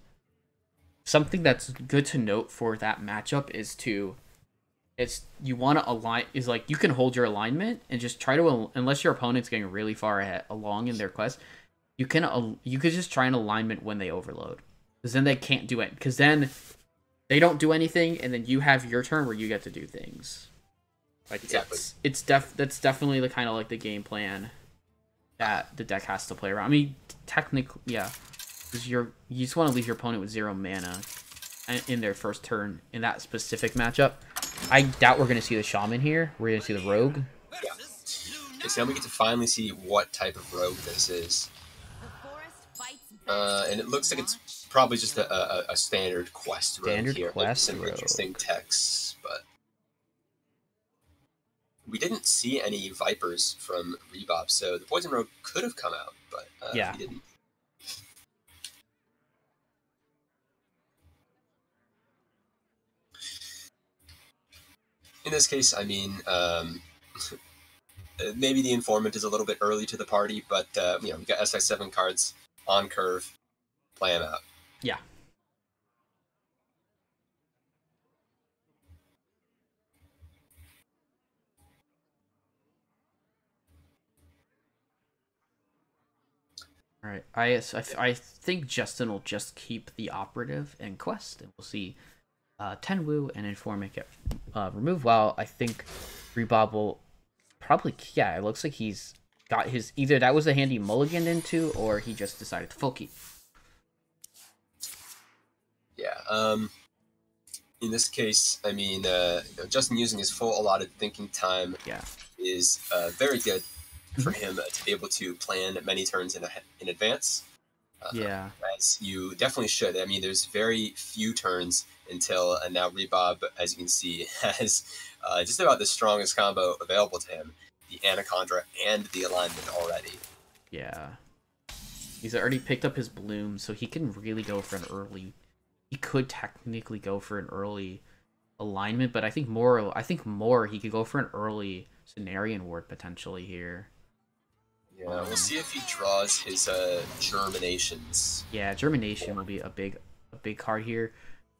Something that's good to note for that matchup is to it's you want to align is like you can hold your alignment and just try to unless your opponent's getting really far ahead along in their quest, you can you could just try an alignment when they overload. Cuz then they can't do it cuz then they don't do anything and then you have your turn where you get to do things. Like Exactly. it's it's def that's definitely the kind of like the game plan that the deck has to play around. I mean, technically, yeah, because you're you just want to leave your opponent with zero mana in- in their first turn in that specific matchup. I doubt we're gonna see the shaman here. We're gonna see the rogue. Okay, so now we get to finally see what type of rogue this is, uh, and it looks like it's probably just a, a, a standard quest Standard here. Quest some rogue. interesting texts, but we didn't see any vipers from Rebob, so the poison rogue could have come out, but uh, Yeah. he didn't. In this case, I mean, um, maybe the informant is a little bit early to the party, but uh, you know, we got SI7 cards on curve, play them out. Yeah. All right. I, I, I think Justin will just keep the operative and quest, and we'll see uh, Tenwu and Informant get uh, removed. While I think Rebob will probably, yeah, it looks like he's got his either that was a handy mulligan into, or he just decided to full keep. Yeah. Um, in this case, I mean, uh, you know, Justin using his full allotted thinking time Yeah. is uh, very good for him uh, to be able to plan many turns in, a, in advance. Uh, Yeah. As you definitely should. I mean, there's very few turns until uh, now Rebob, as you can see, has uh, just about the strongest combo available to him the Anaconda and the alignment already. Yeah. He's already picked up his bloom, so he can really go for an early. He could technically go for an early alignment, but I think more. I think more. He could go for an early Cenarian ward potentially here. Yeah, we'll see if he draws his uh, germinations. Yeah, germination will be a big, a big card here.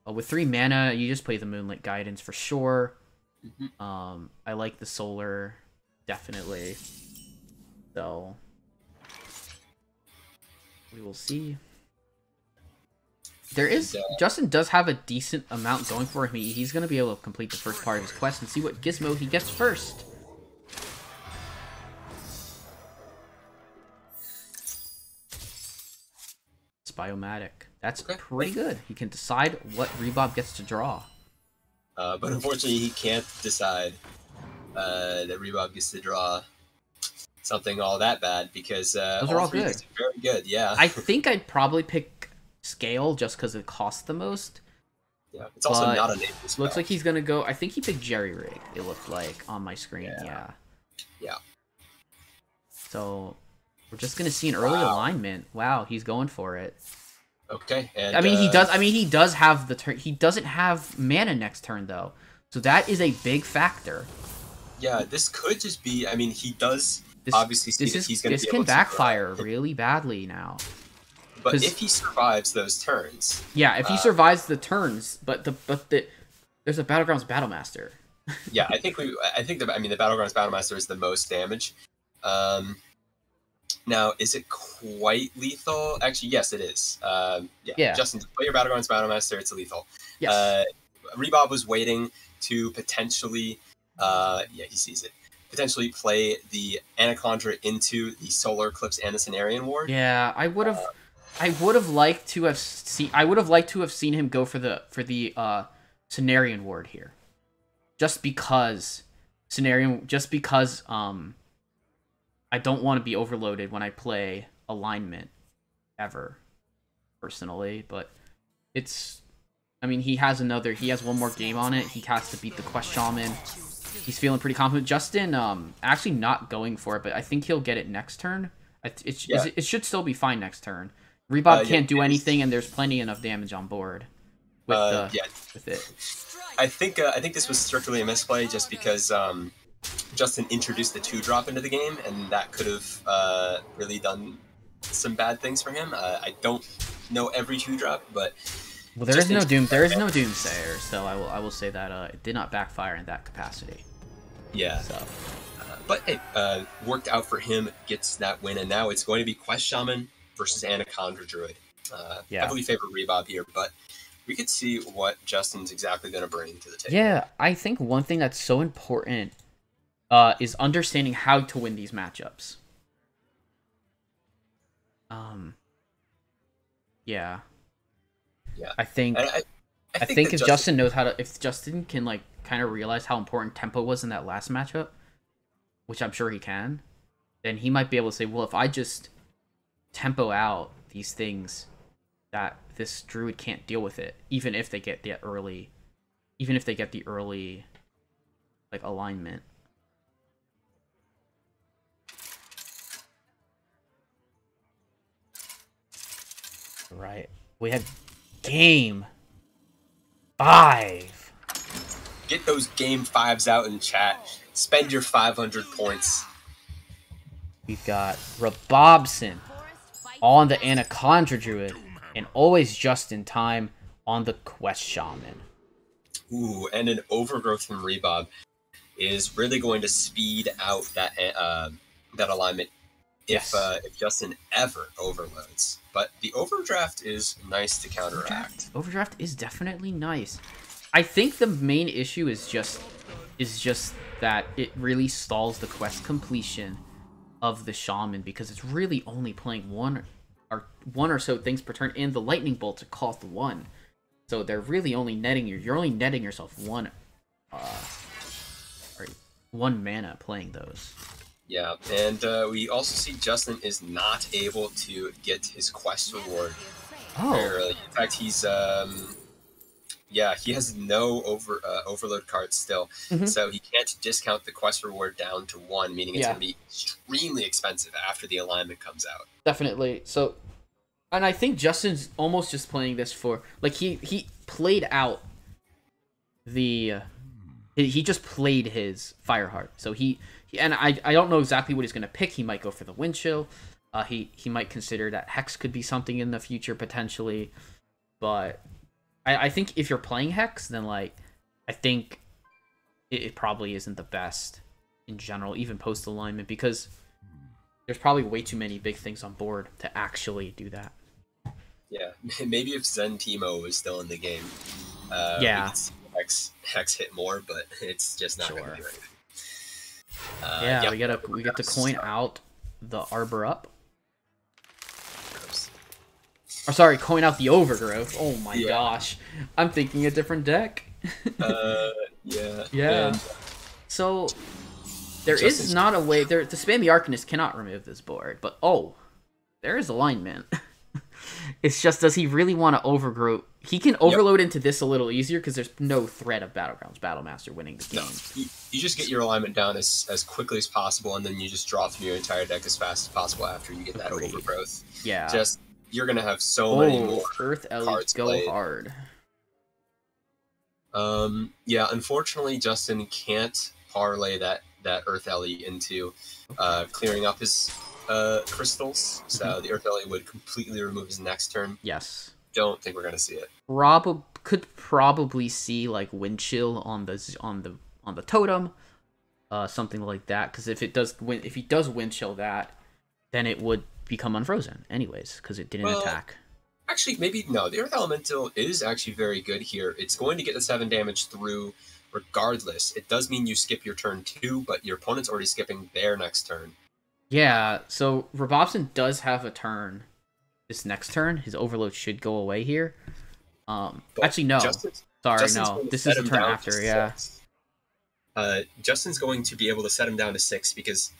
Uh, with three mana, you just play the Moonlit Guidance for sure. Mhm. Um, I like the Solar, definitely. So we will see. There is And, uh, Justin does have a decent amount going for him. He, he's gonna be able to complete the first part of his quest and see what gizmo he gets first. It's biomatic. That's Okay. pretty good. He can decide what Rebob gets to draw. Uh, but unfortunately, he can't decide uh, that Rebob gets to draw something all that bad because uh, Those are all good. very good. Yeah, I think I'd probably pick Scale just because it costs the most. yeah. It's also but not a spell. Looks like he's gonna go. I think he picked Jerry Rig. It looked like on my screen. Yeah. Yeah. Yeah. So we're just gonna see an early Wow. alignment. Wow, he's going for it. okay. And, I mean, he uh, does. I mean, he does have the turn. He doesn't have mana next turn though, so that is a big factor. Yeah, this could just be. I mean, he does This, obviously this is he's going this can backfire really badly now. But if he survives those turns, Yeah, if he Uh, survives the turns, but the but the there's a battlegrounds battlemaster. yeah, I think we. I think the. I mean, the battlegrounds battlemaster is the most damage. Um, now, is it quite lethal? Actually, yes, it is. Um, yeah. Yeah. Justin, play your battlegrounds battlemaster. It's lethal. Yes. Uh, Rebob was waiting to potentially. Uh, yeah, he sees it. Potentially play the Anacondra into the Solar Eclipse and the Cenarian Ward. Yeah, I would have, I would have liked to have seen, I would have liked to have seen him go for the for the uh Cenarian ward here, just because Cenarian, just because um, I don't want to be overloaded when I play alignment, ever, personally. But it's, I mean, he has another, he has one more game on it. He has to beat the Quest Shaman. He's feeling pretty confident. Justin, um, actually not going for it, but I think he'll get it next turn. I th- It, Yeah. it, it should still be fine next turn. Rebob Uh, can't do anything, and there's plenty enough damage on board with Uh, the yeah, with it. I think uh, I think this was strictly a misplay just because um, Justin introduced the two drop into the game, and that could have uh, really done some bad things for him. Uh, I don't know every two drop, but Well, there is no doom. There is no doomsayer, so I will I will say that uh, it did not backfire in that capacity. yeah. So but it uh, worked out for him, gets that win, and now it's going to be Quest Shaman versus Anaconda Druid. Uh, Yeah. Heavily favored Rebob here, but we could see what Justin's exactly going to bring to the table. yeah, I think one thing that's so important uh, is understanding how to win these matchups. Um. Yeah. Yeah. I think. And I, I think, if Justin knows how to, if Justin can like kind of realize how important tempo was in that last matchup, which I'm sure he can, then he might be able to say, well, if I just tempo out these things, that this druid can't deal with it, even if they get the early, even if they get the early, like alignment. Right. We have game five. get those game fives out in chat. Spend your 500 points. We've got Rabobson on the Anaconda Druid, and always just in time on the Quest Shaman. Ooh, and an overgrowth from Rebob is really going to speed out that uh, that alignment if Yes. uh, if Justin ever overloads. But the overdraft is nice to counteract. Overdraft is definitely nice. I think the main issue is just is just that it really stalls the quest completion of the shaman because it's really only playing one or one or so things per turn and the lightning bolt to cost one. So they're really only netting you you're only netting yourself one uh or one mana playing those. Yeah, and uh, we also see Justin is not able to get his quest reward very Oh, early. In fact, he's um, yeah, he has no over uh, overload cards still, Mhm. so he can't discount the quest reward down to one, meaning it's Yeah. going to be extremely expensive after the alignment comes out. definitely. So and I think Justin's almost just playing this for like he he played out the uh, he, he just played his Fireheart. So he, he and I I don't know exactly what he's gonna pick. He might go for the wind chill. Uh, he he might consider that Hex could be something in the future potentially, but I, I think if you're playing Hex, then like I think it, it probably isn't the best in general, even post alignment, because there's probably way too many big things on board to actually do that. Yeah, maybe if Zentimo was still in the game, uh, Yeah. Hex Hex hit more, but it's just not going to do anything. Uh, yeah, we gotta we get to coin out the Arbor up. Or sorry, coin out the Overgrowth. Oh my Yeah. gosh, I'm thinking a different deck. Uh, yeah. Yeah. and- So there is not a way there the spammy the Arcanist cannot remove this board, but oh, there is alignment. it's just does he really want to overgrow he can overload into this a little easier because there's no threat of Battlegrounds Battlemaster winning the No, you, you just get your alignment down as, as quickly as possible, and then you just draw from your entire deck as fast as possible after you get that Agreed. overgrowth. Yeah. Just you're gonna have so many oh, more. Earth Ellie cards go played. hard. Um, yeah, unfortunately, Justin can't parlay that that Earth Ellie into uh, clearing up his uh, crystals. So Mm-hmm. the Earth Ellie would completely remove his next turn. Yes. Don't think we're gonna see it. Rob could probably see like wind chill on the on the on the totem, uh, something like that. Because if it does win, if he does wind chill that, then it would become unfrozen anyways because it didn't Well, attack. Actually, maybe no. The Earth Elemental is actually very good here. It's going to get the seven damage through, regardless. It does mean you skip your turn two, but your opponent's already skipping their next turn. Yeah. So Robobson does have a turn. This next turn, his overload should go away here. Um, But actually no. Justin's- Sorry, Justin's no. This is the turn after. Yeah. Uh, Justin's going to be able to set him down to six because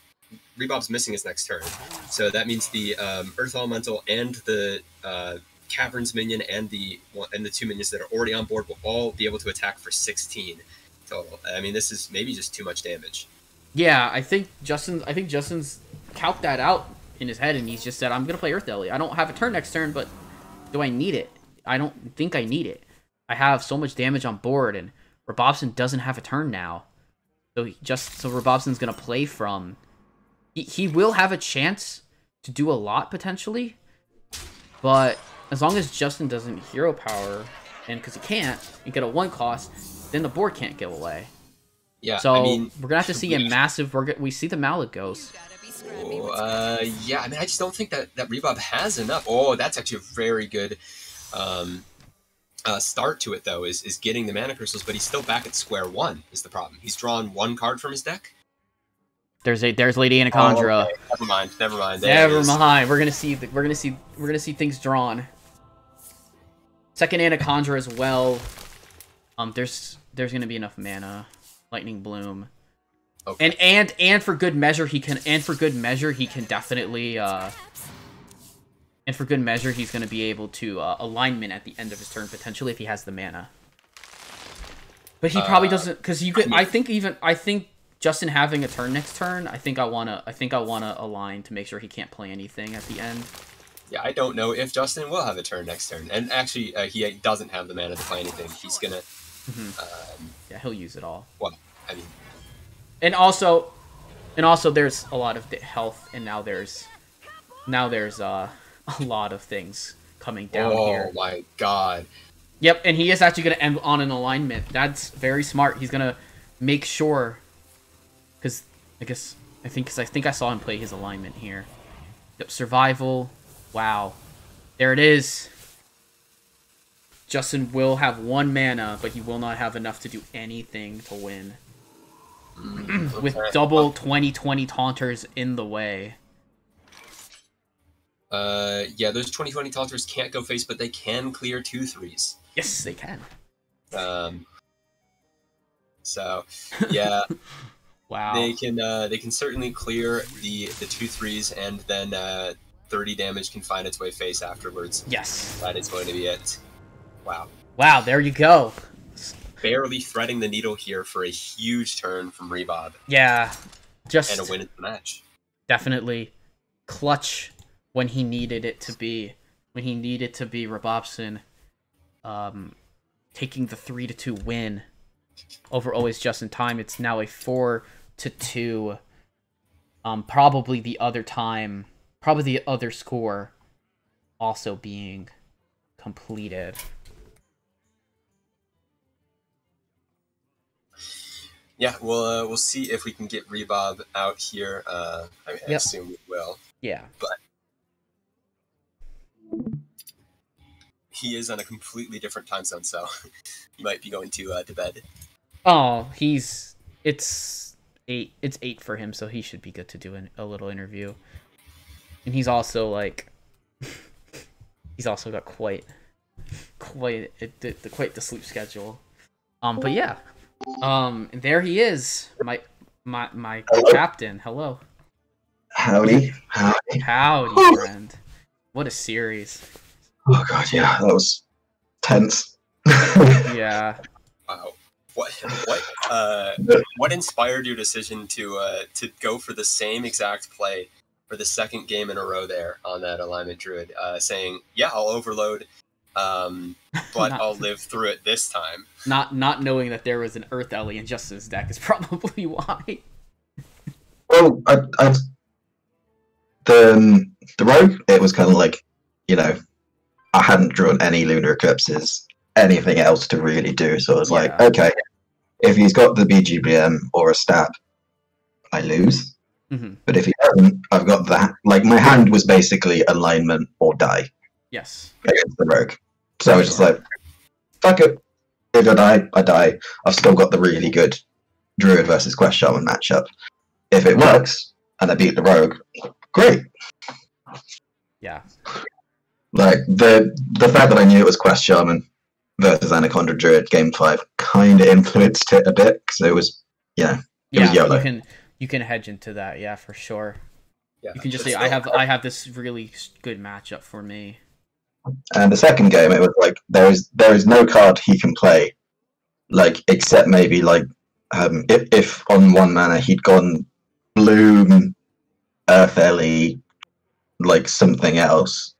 Rebob's missing his next turn. So that means the um, Earth Elemental and the uh, Caverns minion and the and the two minions that are already on board will all be able to attack for 16 total. I mean, this is maybe just too much damage. Yeah, I think Justin. I think Justin's calced that out in his head, and he's just said, "I'm gonna play Earth Ellie. I don't have a turn next turn, but do I need it? I don't think I need it. I have so much damage on board, and Robobson doesn't have a turn now, so he just so Robobson's gonna play from. He he will have a chance to do a lot potentially, but as long as Justin doesn't hero power, and because he can't, and get a one cost, then the board can't give away. Yeah, So I mean, we're gonna have to see a massive. We're, go- we see the Malygos. Oh, uh, yeah, I mean, I just don't think that that Rebob has enough. Oh, that's actually a very good um, uh, start to it, though. Is is getting the mana crystals, but he's still back at square one. Is the problem? He's drawn one card from his deck. There's a there's Lady Anacondra. Oh, okay. Never mind. Never mind. There Never mind. We're gonna see. The, we're gonna see. We're gonna see things drawn. Second Anacondra as well. Um, there's there's gonna be enough mana. Lightning Bloom. Okay. And and and for good measure, he can. And for good measure, he can definitely. uh And for good measure, he's gonna be able to uh, alignment at the end of his turn potentially if he has the mana. But he probably Uh, doesn't, because you could. I think even I think Justin having a turn next turn. I think I wanna. I think I wanna align to make sure he can't play anything at the end. yeah, I don't know if Justin will have a turn next turn, and actually, uh, he doesn't have the mana to play anything. He's gonna. Mhm. Um, Yeah, he'll use it all. well, I mean, And also, and also, there's a lot of health, and now there's, now there's uh, a lot of things coming down oh here. Oh my god. Yep, and he is actually going to end on an alignment. That's very smart. He's going to make sure, because I guess I think because I think I saw him play his alignment here. Yep, survival. Wow, there it is. Justin will have one mana, but he will not have enough to do anything to win. With double 2020 taunters in the way. Uh, yeah, those 2020 taunters can't go face, but they can clear two threes. Yes, they can. Um, so yeah, Wow. they can uh, they can certainly clear the the two threes, and then uh, 30 damage can find its way face afterwards. Yes. That is going to be it. Wow, Wow, there you go. barely threading the needle here for a huge turn from Rebob Yeah. Just and a win in the match. definitely clutch when he needed it to be. When he needed to be Robobson um taking the 3 to 2 win over always just in time. It's now a 4 to two. Um, probably the other time, probably the other score also being completed. Yeah, we'll uh, we'll see if we can get Rebob out here. Uh, I, mean, I assume we will. Yeah, but he is on a completely different time zone, so he might be going to uh, to bed. Oh, he's it's eight. It's eight for him, so he should be good to do an, a little interview. And he's also like, he's also got quite, quite it, the, the quite the sleep schedule. Um, but yeah, um, there he is, my my my captain. Hello, Howdy. Howdy. howdy, friend. What a series. Oh god, yeah, that was tense. Yeah. Wow. What what uh, what inspired your decision to uh, to go for the same exact play for the second game in a row there on that alignment druid, uh, saying, "Yeah, I'll overload, um, but Not- I'll live through it this time." Not not knowing that there was an Earth Ellie in Justice deck is probably why. well, I, I, the um, the rogue, it was kind of like, you know, I hadn't drawn any lunar eclipses, anything else to really do. So I was like, okay, if he's got the BGBM or a stab, I lose. hmm But if he hasn't, I've got that. Like my hand was basically alignment or die Yes. against the rogue. So I was just like, fuck it. If I die, I die. I've still got the really good Druid versus Quest Shaman matchup. If it works and I beat the rogue, great. Yeah. Like the the fact that I knew it was Quest Shaman versus Anaconda Druid game five kind of influenced it a bit because it was yeah It was Yeah, YOLO. you can you can hedge into that. Yeah, for sure. Yeah, You can just but say, "I have I have this really s- good matchup for me." And the second game, it was like there is there is no card he can play, like except maybe like um, if if on one mana he'd gone Bloom, Earth Ellie, like something else,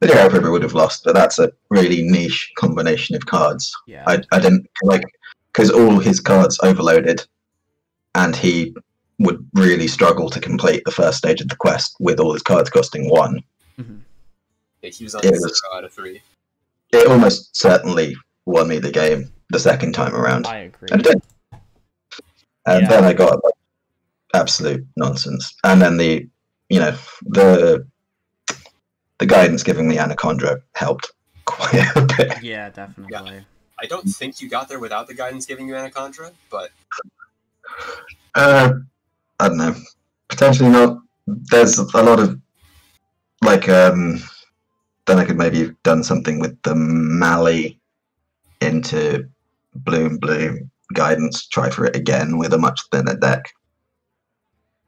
the Hero River would have lost. But that's a really niche combination of cards. Yeah. I I didn't like because all his cards overloaded, and he would really struggle to complete the first stage of the quest with all his cards costing one. Mhm. Yeah, he was on it zero was- out of three. it almost certainly won me the game the second time around. I agree. And it did. And Yeah. then I got like, absolute nonsense. And then the, you know, the the guidance giving me Anaconda helped quite a bit. Yeah, definitely. I don't think you got there without the guidance giving you Anaconda, but Uh, I don't know. Potentially not. There's a lot of like um. Then I could maybe have done something with the Mali into Bloom Bloom guidance. Try for it again with a much thinner deck.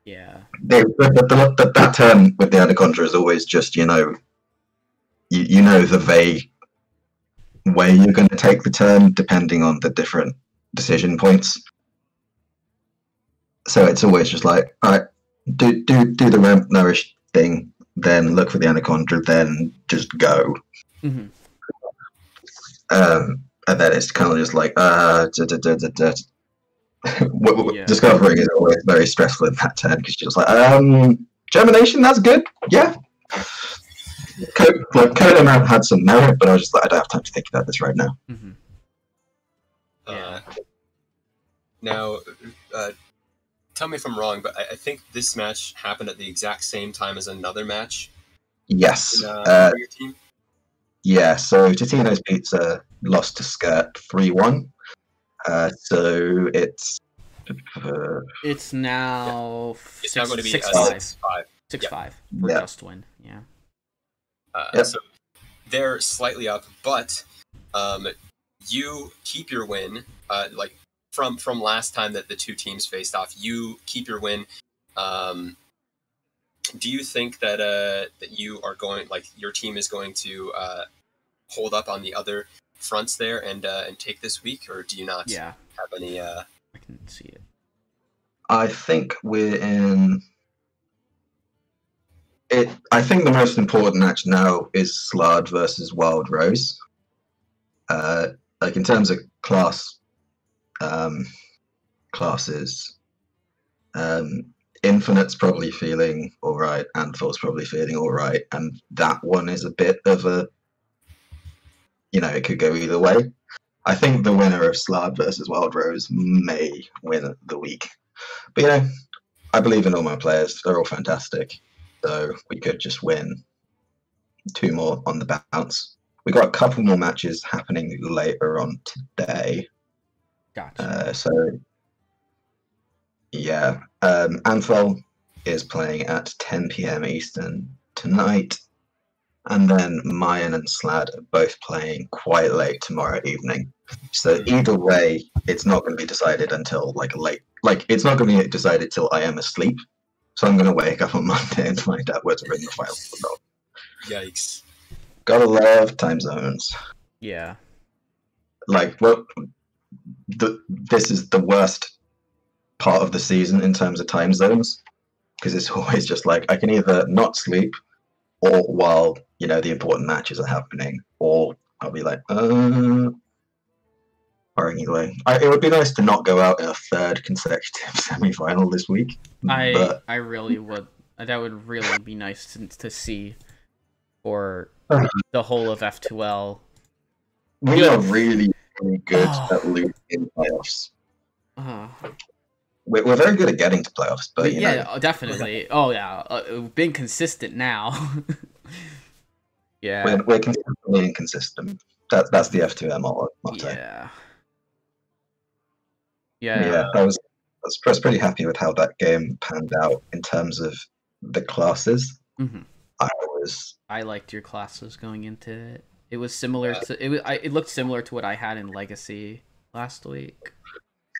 Yeah. The, the, the, the, that turn with the Anaconda is always just you know you, you know the vague way you're going to take the turn depending on the different decision points so it's always just like all right do do do the ramp nourish thing then look for the anaconda then just go mm-hmm. um and then it's kind of just like uh da, da, da, da, da. W- w- Yeah. discovering is always very stressful in that turn because you're just like um germination that's good. Yeah. Co- like Coda had some merit but i was just like i don't have time to think about this right now. Mm-hmm. Uh, now, uh, tell me if I'm wrong, but I, I think this match happened at the exact same time as another match. Yes. In, uh, uh, for your team. yeah so Totino's pizza lost to skirt 3-1 uh so it's uh, It's now It's six, now going to be six uh, five. six five. Six yeah. five for Yeah. just win. Yeah. Uh, Yep. So they're slightly up, but um, you keep your win. Uh, like from from last time that the two teams faced off, you keep your win. Um, do you think that uh, that you are going like your team is going to uh, hold up on the other fronts there and uh, and take this week, or do you not Yeah. have any? Uh, I can see it. I think we're in. It. I think the most important match now is Slard versus Wild Rose. Uh, like in terms of class, um, classes, um, Infinite's probably feeling all right, Anthel's probably feeling all right, and that one is a bit of a. You know, it could go either way. I think the winner of Slab versus Wild Rose may win the week. But you know, I believe in all my players. They're all fantastic. So we could just win two more on the bounce. We got a couple more matches happening later on today. Gotcha. Uh, so yeah, um, Anthol is playing at 10 p.m. Eastern tonight, and then Mayan and Slad are both playing quite late tomorrow evening. So either way, it's not going to be decided until like late. Like it's not going to be decided till I am asleep. So I'm going to wake up on Monday and find out where to bring the file. from. Yikes. Gotta love time zones. yeah. like well the, this is the worst part of the season in terms of time zones because it's always just like i can either not sleep or while you know the important matches are happening or i'll be like uh or anyway I, it would be nice to not go out in a third consecutive semi-final this week I but I really would. That would really be nice to, to see for Uh-huh. the whole of F2L. we are really really good Oh. at losing playoffs Uh, we're, we're very good at getting to playoffs but you yeah, know oh, definitely. Oh yeah, uh, been consistent now. yeah, we're, we're consistently inconsistent that, that's the F2L motto yeah, yeah, yeah, I was I was, I was pretty happy with how that game panned out in terms of the classes. hmm I was I liked your classes going into it. It was similar Yeah. to it. Was, I, it looked similar to what I had in Legacy last week.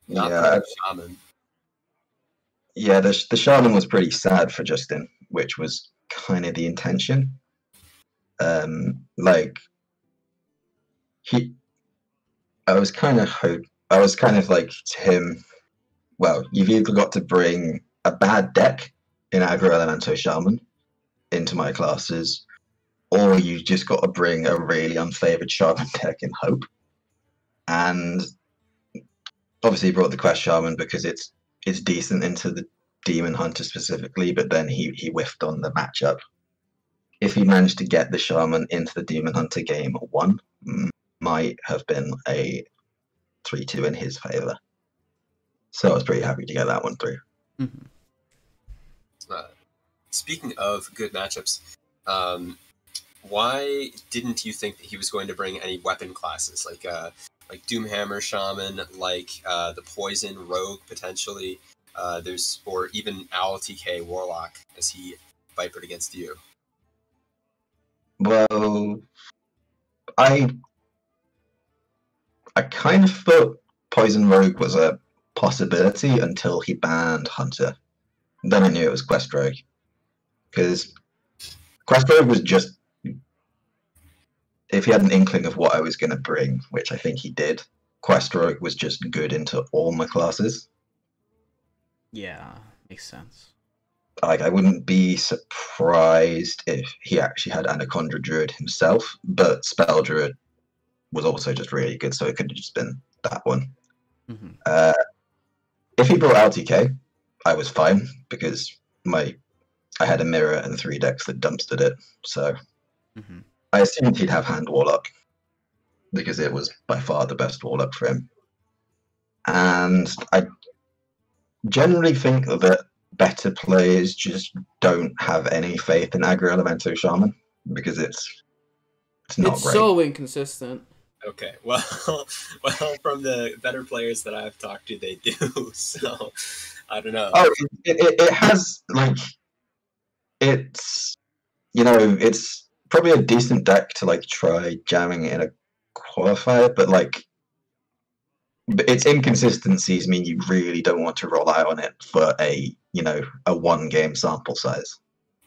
Not yeah the shaman. yeah the the shaman was pretty sad for Justin, which was kind of the intention. Um, like he, I was kind of hope I was kind of like to him. Well, you've either got to bring a bad deck in Aggro Elemental Shaman into my classes, or you just got to bring a really unfavored Shaman deck in Hope. And obviously, he brought the Quest Shaman because it's it's decent into the Demon Hunter specifically, but then he he whiffed on the matchup. If he managed to get the Shaman into the Demon Hunter game one, mm, might have been a three two in his favor. So I was pretty happy to get that one through. Mhm. Uh, speaking of good matchups, um, why didn't you think that he was going to bring any weapon classes like uh, like Doomhammer Shaman, like uh, the Poison Rogue potentially? Uh, there's or even LTK Warlock as he vipered against you. Well, I I kind of thought Poison Rogue was a possibility until he banned Hunter. Then I knew it was Quest Rogue because Quest Rogue was just if he had an inkling of what I was going to bring, which I think he did. Quest Rogue was just good into all my classes. Yeah, makes sense. Like I wouldn't be surprised if he actually had Anaconda Druid himself, but Spell Druid was also just really good, so it could have just been that one. hmm Uh, if he brought LTK, I was fine because my I had a mirror and three decks that dumpstered it, so hmm I assumed he'd have Hand Warlock because it was by far the best Warlock for him. And I generally think that better players just don't have any faith in Aggro Elemental Shaman because it's it's not it's great. so inconsistent. Okay, well, well, from the better players that I've talked to, they do. So I don't know. Oh, it, it, it has like it's you know it's probably a decent deck to like try jamming in a qualifier, but like but its inconsistencies mean you really don't want to rely on it for a you know a one game sample size.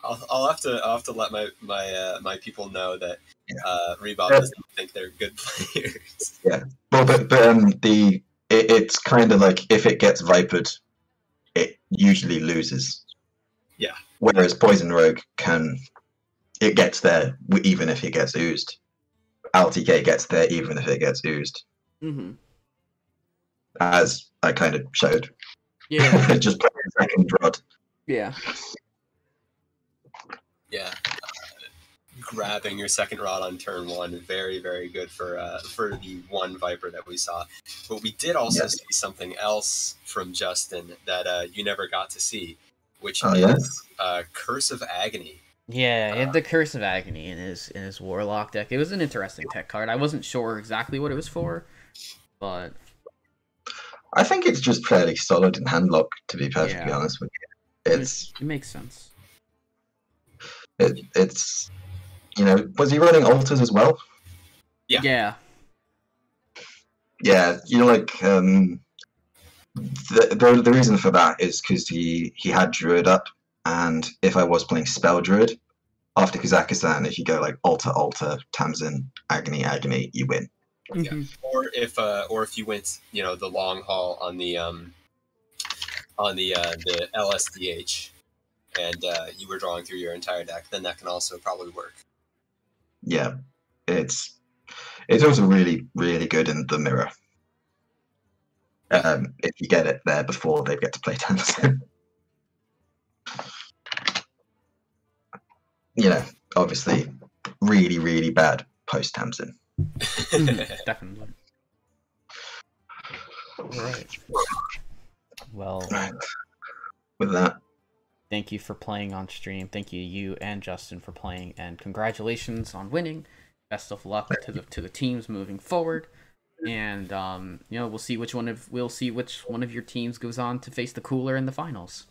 I'll, I'll have to I'll have to let my my uh, my people know that Yeah. uh, Rebob Yeah. doesn't think they're good players. Yeah, Well, but, but um, the it, it's kind of like if it gets vipered, it usually loses. Yeah. Whereas Poison Rogue can, it gets there even if it gets oozed. LTK gets there even if it gets oozed, hmm as I kind of showed. Yeah, Just play a second rod. yeah. yeah. Uh, grabbing your second rod on turn one. Very, very good for uh, for the one Viper that we saw. But we did also Yes. see something else from Justin that uh, you never got to see, which Oh, is yes? uh, Curse of Agony. Yeah, he had the Curse of Agony in his in his Warlock deck. It was an interesting tech card. I wasn't sure exactly what it was for, but I think it's just fairly solid in handlock, to be perfectly Yeah. honest with you. It's it makes sense. it, it's you know, was he running altars as well? Yeah. Yeah. Yeah, you know, like um, the the, the reason for that is because he he had druid up, and if I was playing spell druid after Kazakusan, if you go like altar altar Tamsin agony agony, you win. Yeah. Mhm. or if uh, or if you went you know the long haul on the um on the uh, the LSDH and uh, you were drawing through your entire deck, then that can also probably work. Yeah, it's it's also really really good in the mirror. Um, if you get it there before they get to play Tamsin. you know, obviously, really really bad post Tamsin. Definitely. Right. Well, Right. With that, thank you for playing on stream. Thank you, you and Justin, for playing, and congratulations on winning. Best of luck to the to the teams moving forward. And um, you know, we'll see which one of we'll see which one of your teams goes on to face the cooler in the finals.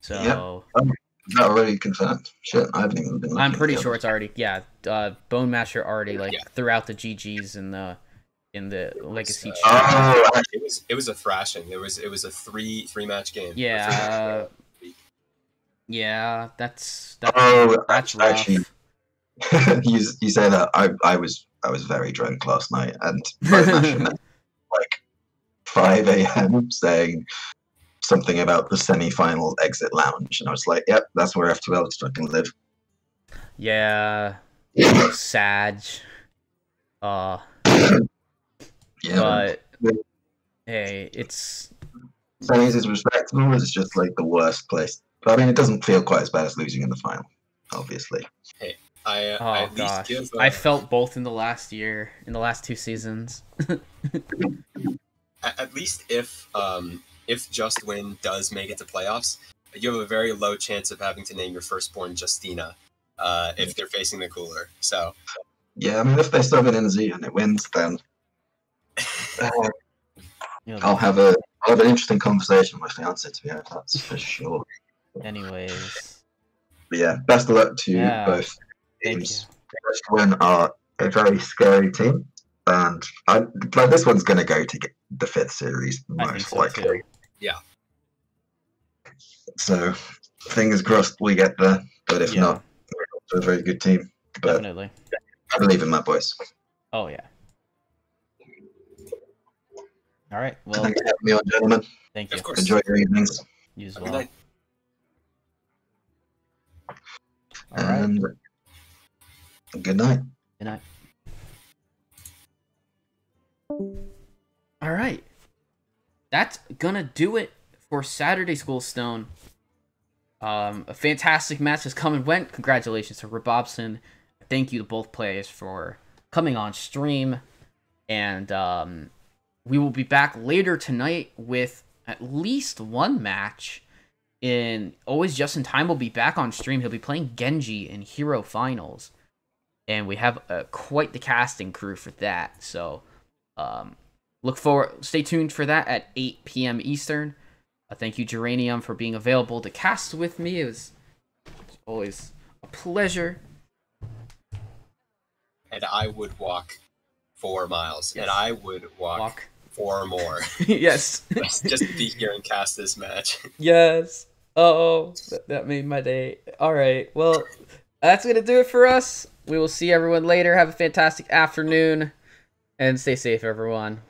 So is that already confirmed? Shit, I haven't even been. I'm pretty the sure it's already yeah. Uh, Bone Masher already like Yeah. throughout the GGs in the in the legacy So- chat. Oh, it was it was a thrashing. It was it was a three three match game. Yeah. Yeah, that's that's, Oh, that's rough. actually, you you say that I I was I was very drunk last night and Bone Masher like 5 a.m. saying something about the semi-final exit lounge, and I was like, "Yep, that's where F2L is fucking live." yeah, Sag. Uh, Yeah, but Yeah. hey, it's Sunny's is respectable. It's just like the worst place. But I mean, it doesn't feel quite as bad as losing in the final, obviously. I, uh, oh I at least gosh, give. Uh, I felt both in the last year, in the last two seasons. at, at least if um if Just Win does make it to playoffs, you have a very low chance of having to name your firstborn Justina. Uh, if they're facing the cooler, so Yeah, I mean, if they sub it in Z and it wins, then uh, You know, I'll have a I'll have an interesting conversation with my fiance. To be honest, that's for sure. anyways, But yeah, best of luck to Yeah, both teams. Just Win are a very scary team, and I like this one's going to go to get the fifth series I think most so likely. too. So fingers crossed we get there. But if Yeah, not, we're a very good team. But definitely. I believe in my boys. Oh yeah. All right. Well, Thanks for having me on, gentlemen. thank you. of course. Enjoy your evenings. You as Have good well. night. All right. And good night. Good night. All right. That's gonna do it for Saturday Schoolstone. Um, a fantastic match has come and went. Congratulations to Robobson. Thank you to both players for coming on stream. And um, we will be back later tonight with at least one match. In always just in time, will be back on stream. He'll be playing Genji in Hero Finals and we have uh, quite the casting crew for that. So, um, look forward. Stay tuned for that at 8 p.m. Eastern. Uh, thank you, Geranium, for being available to cast with me. It was always a pleasure. and I would walk four miles, and I would walk, Walk. four more yes. just to be here and cast this match. yes. Oh, that, that made my day. All right. Well, that's going to do it for us. We will see everyone later. Have a fantastic afternoon and stay safe, everyone.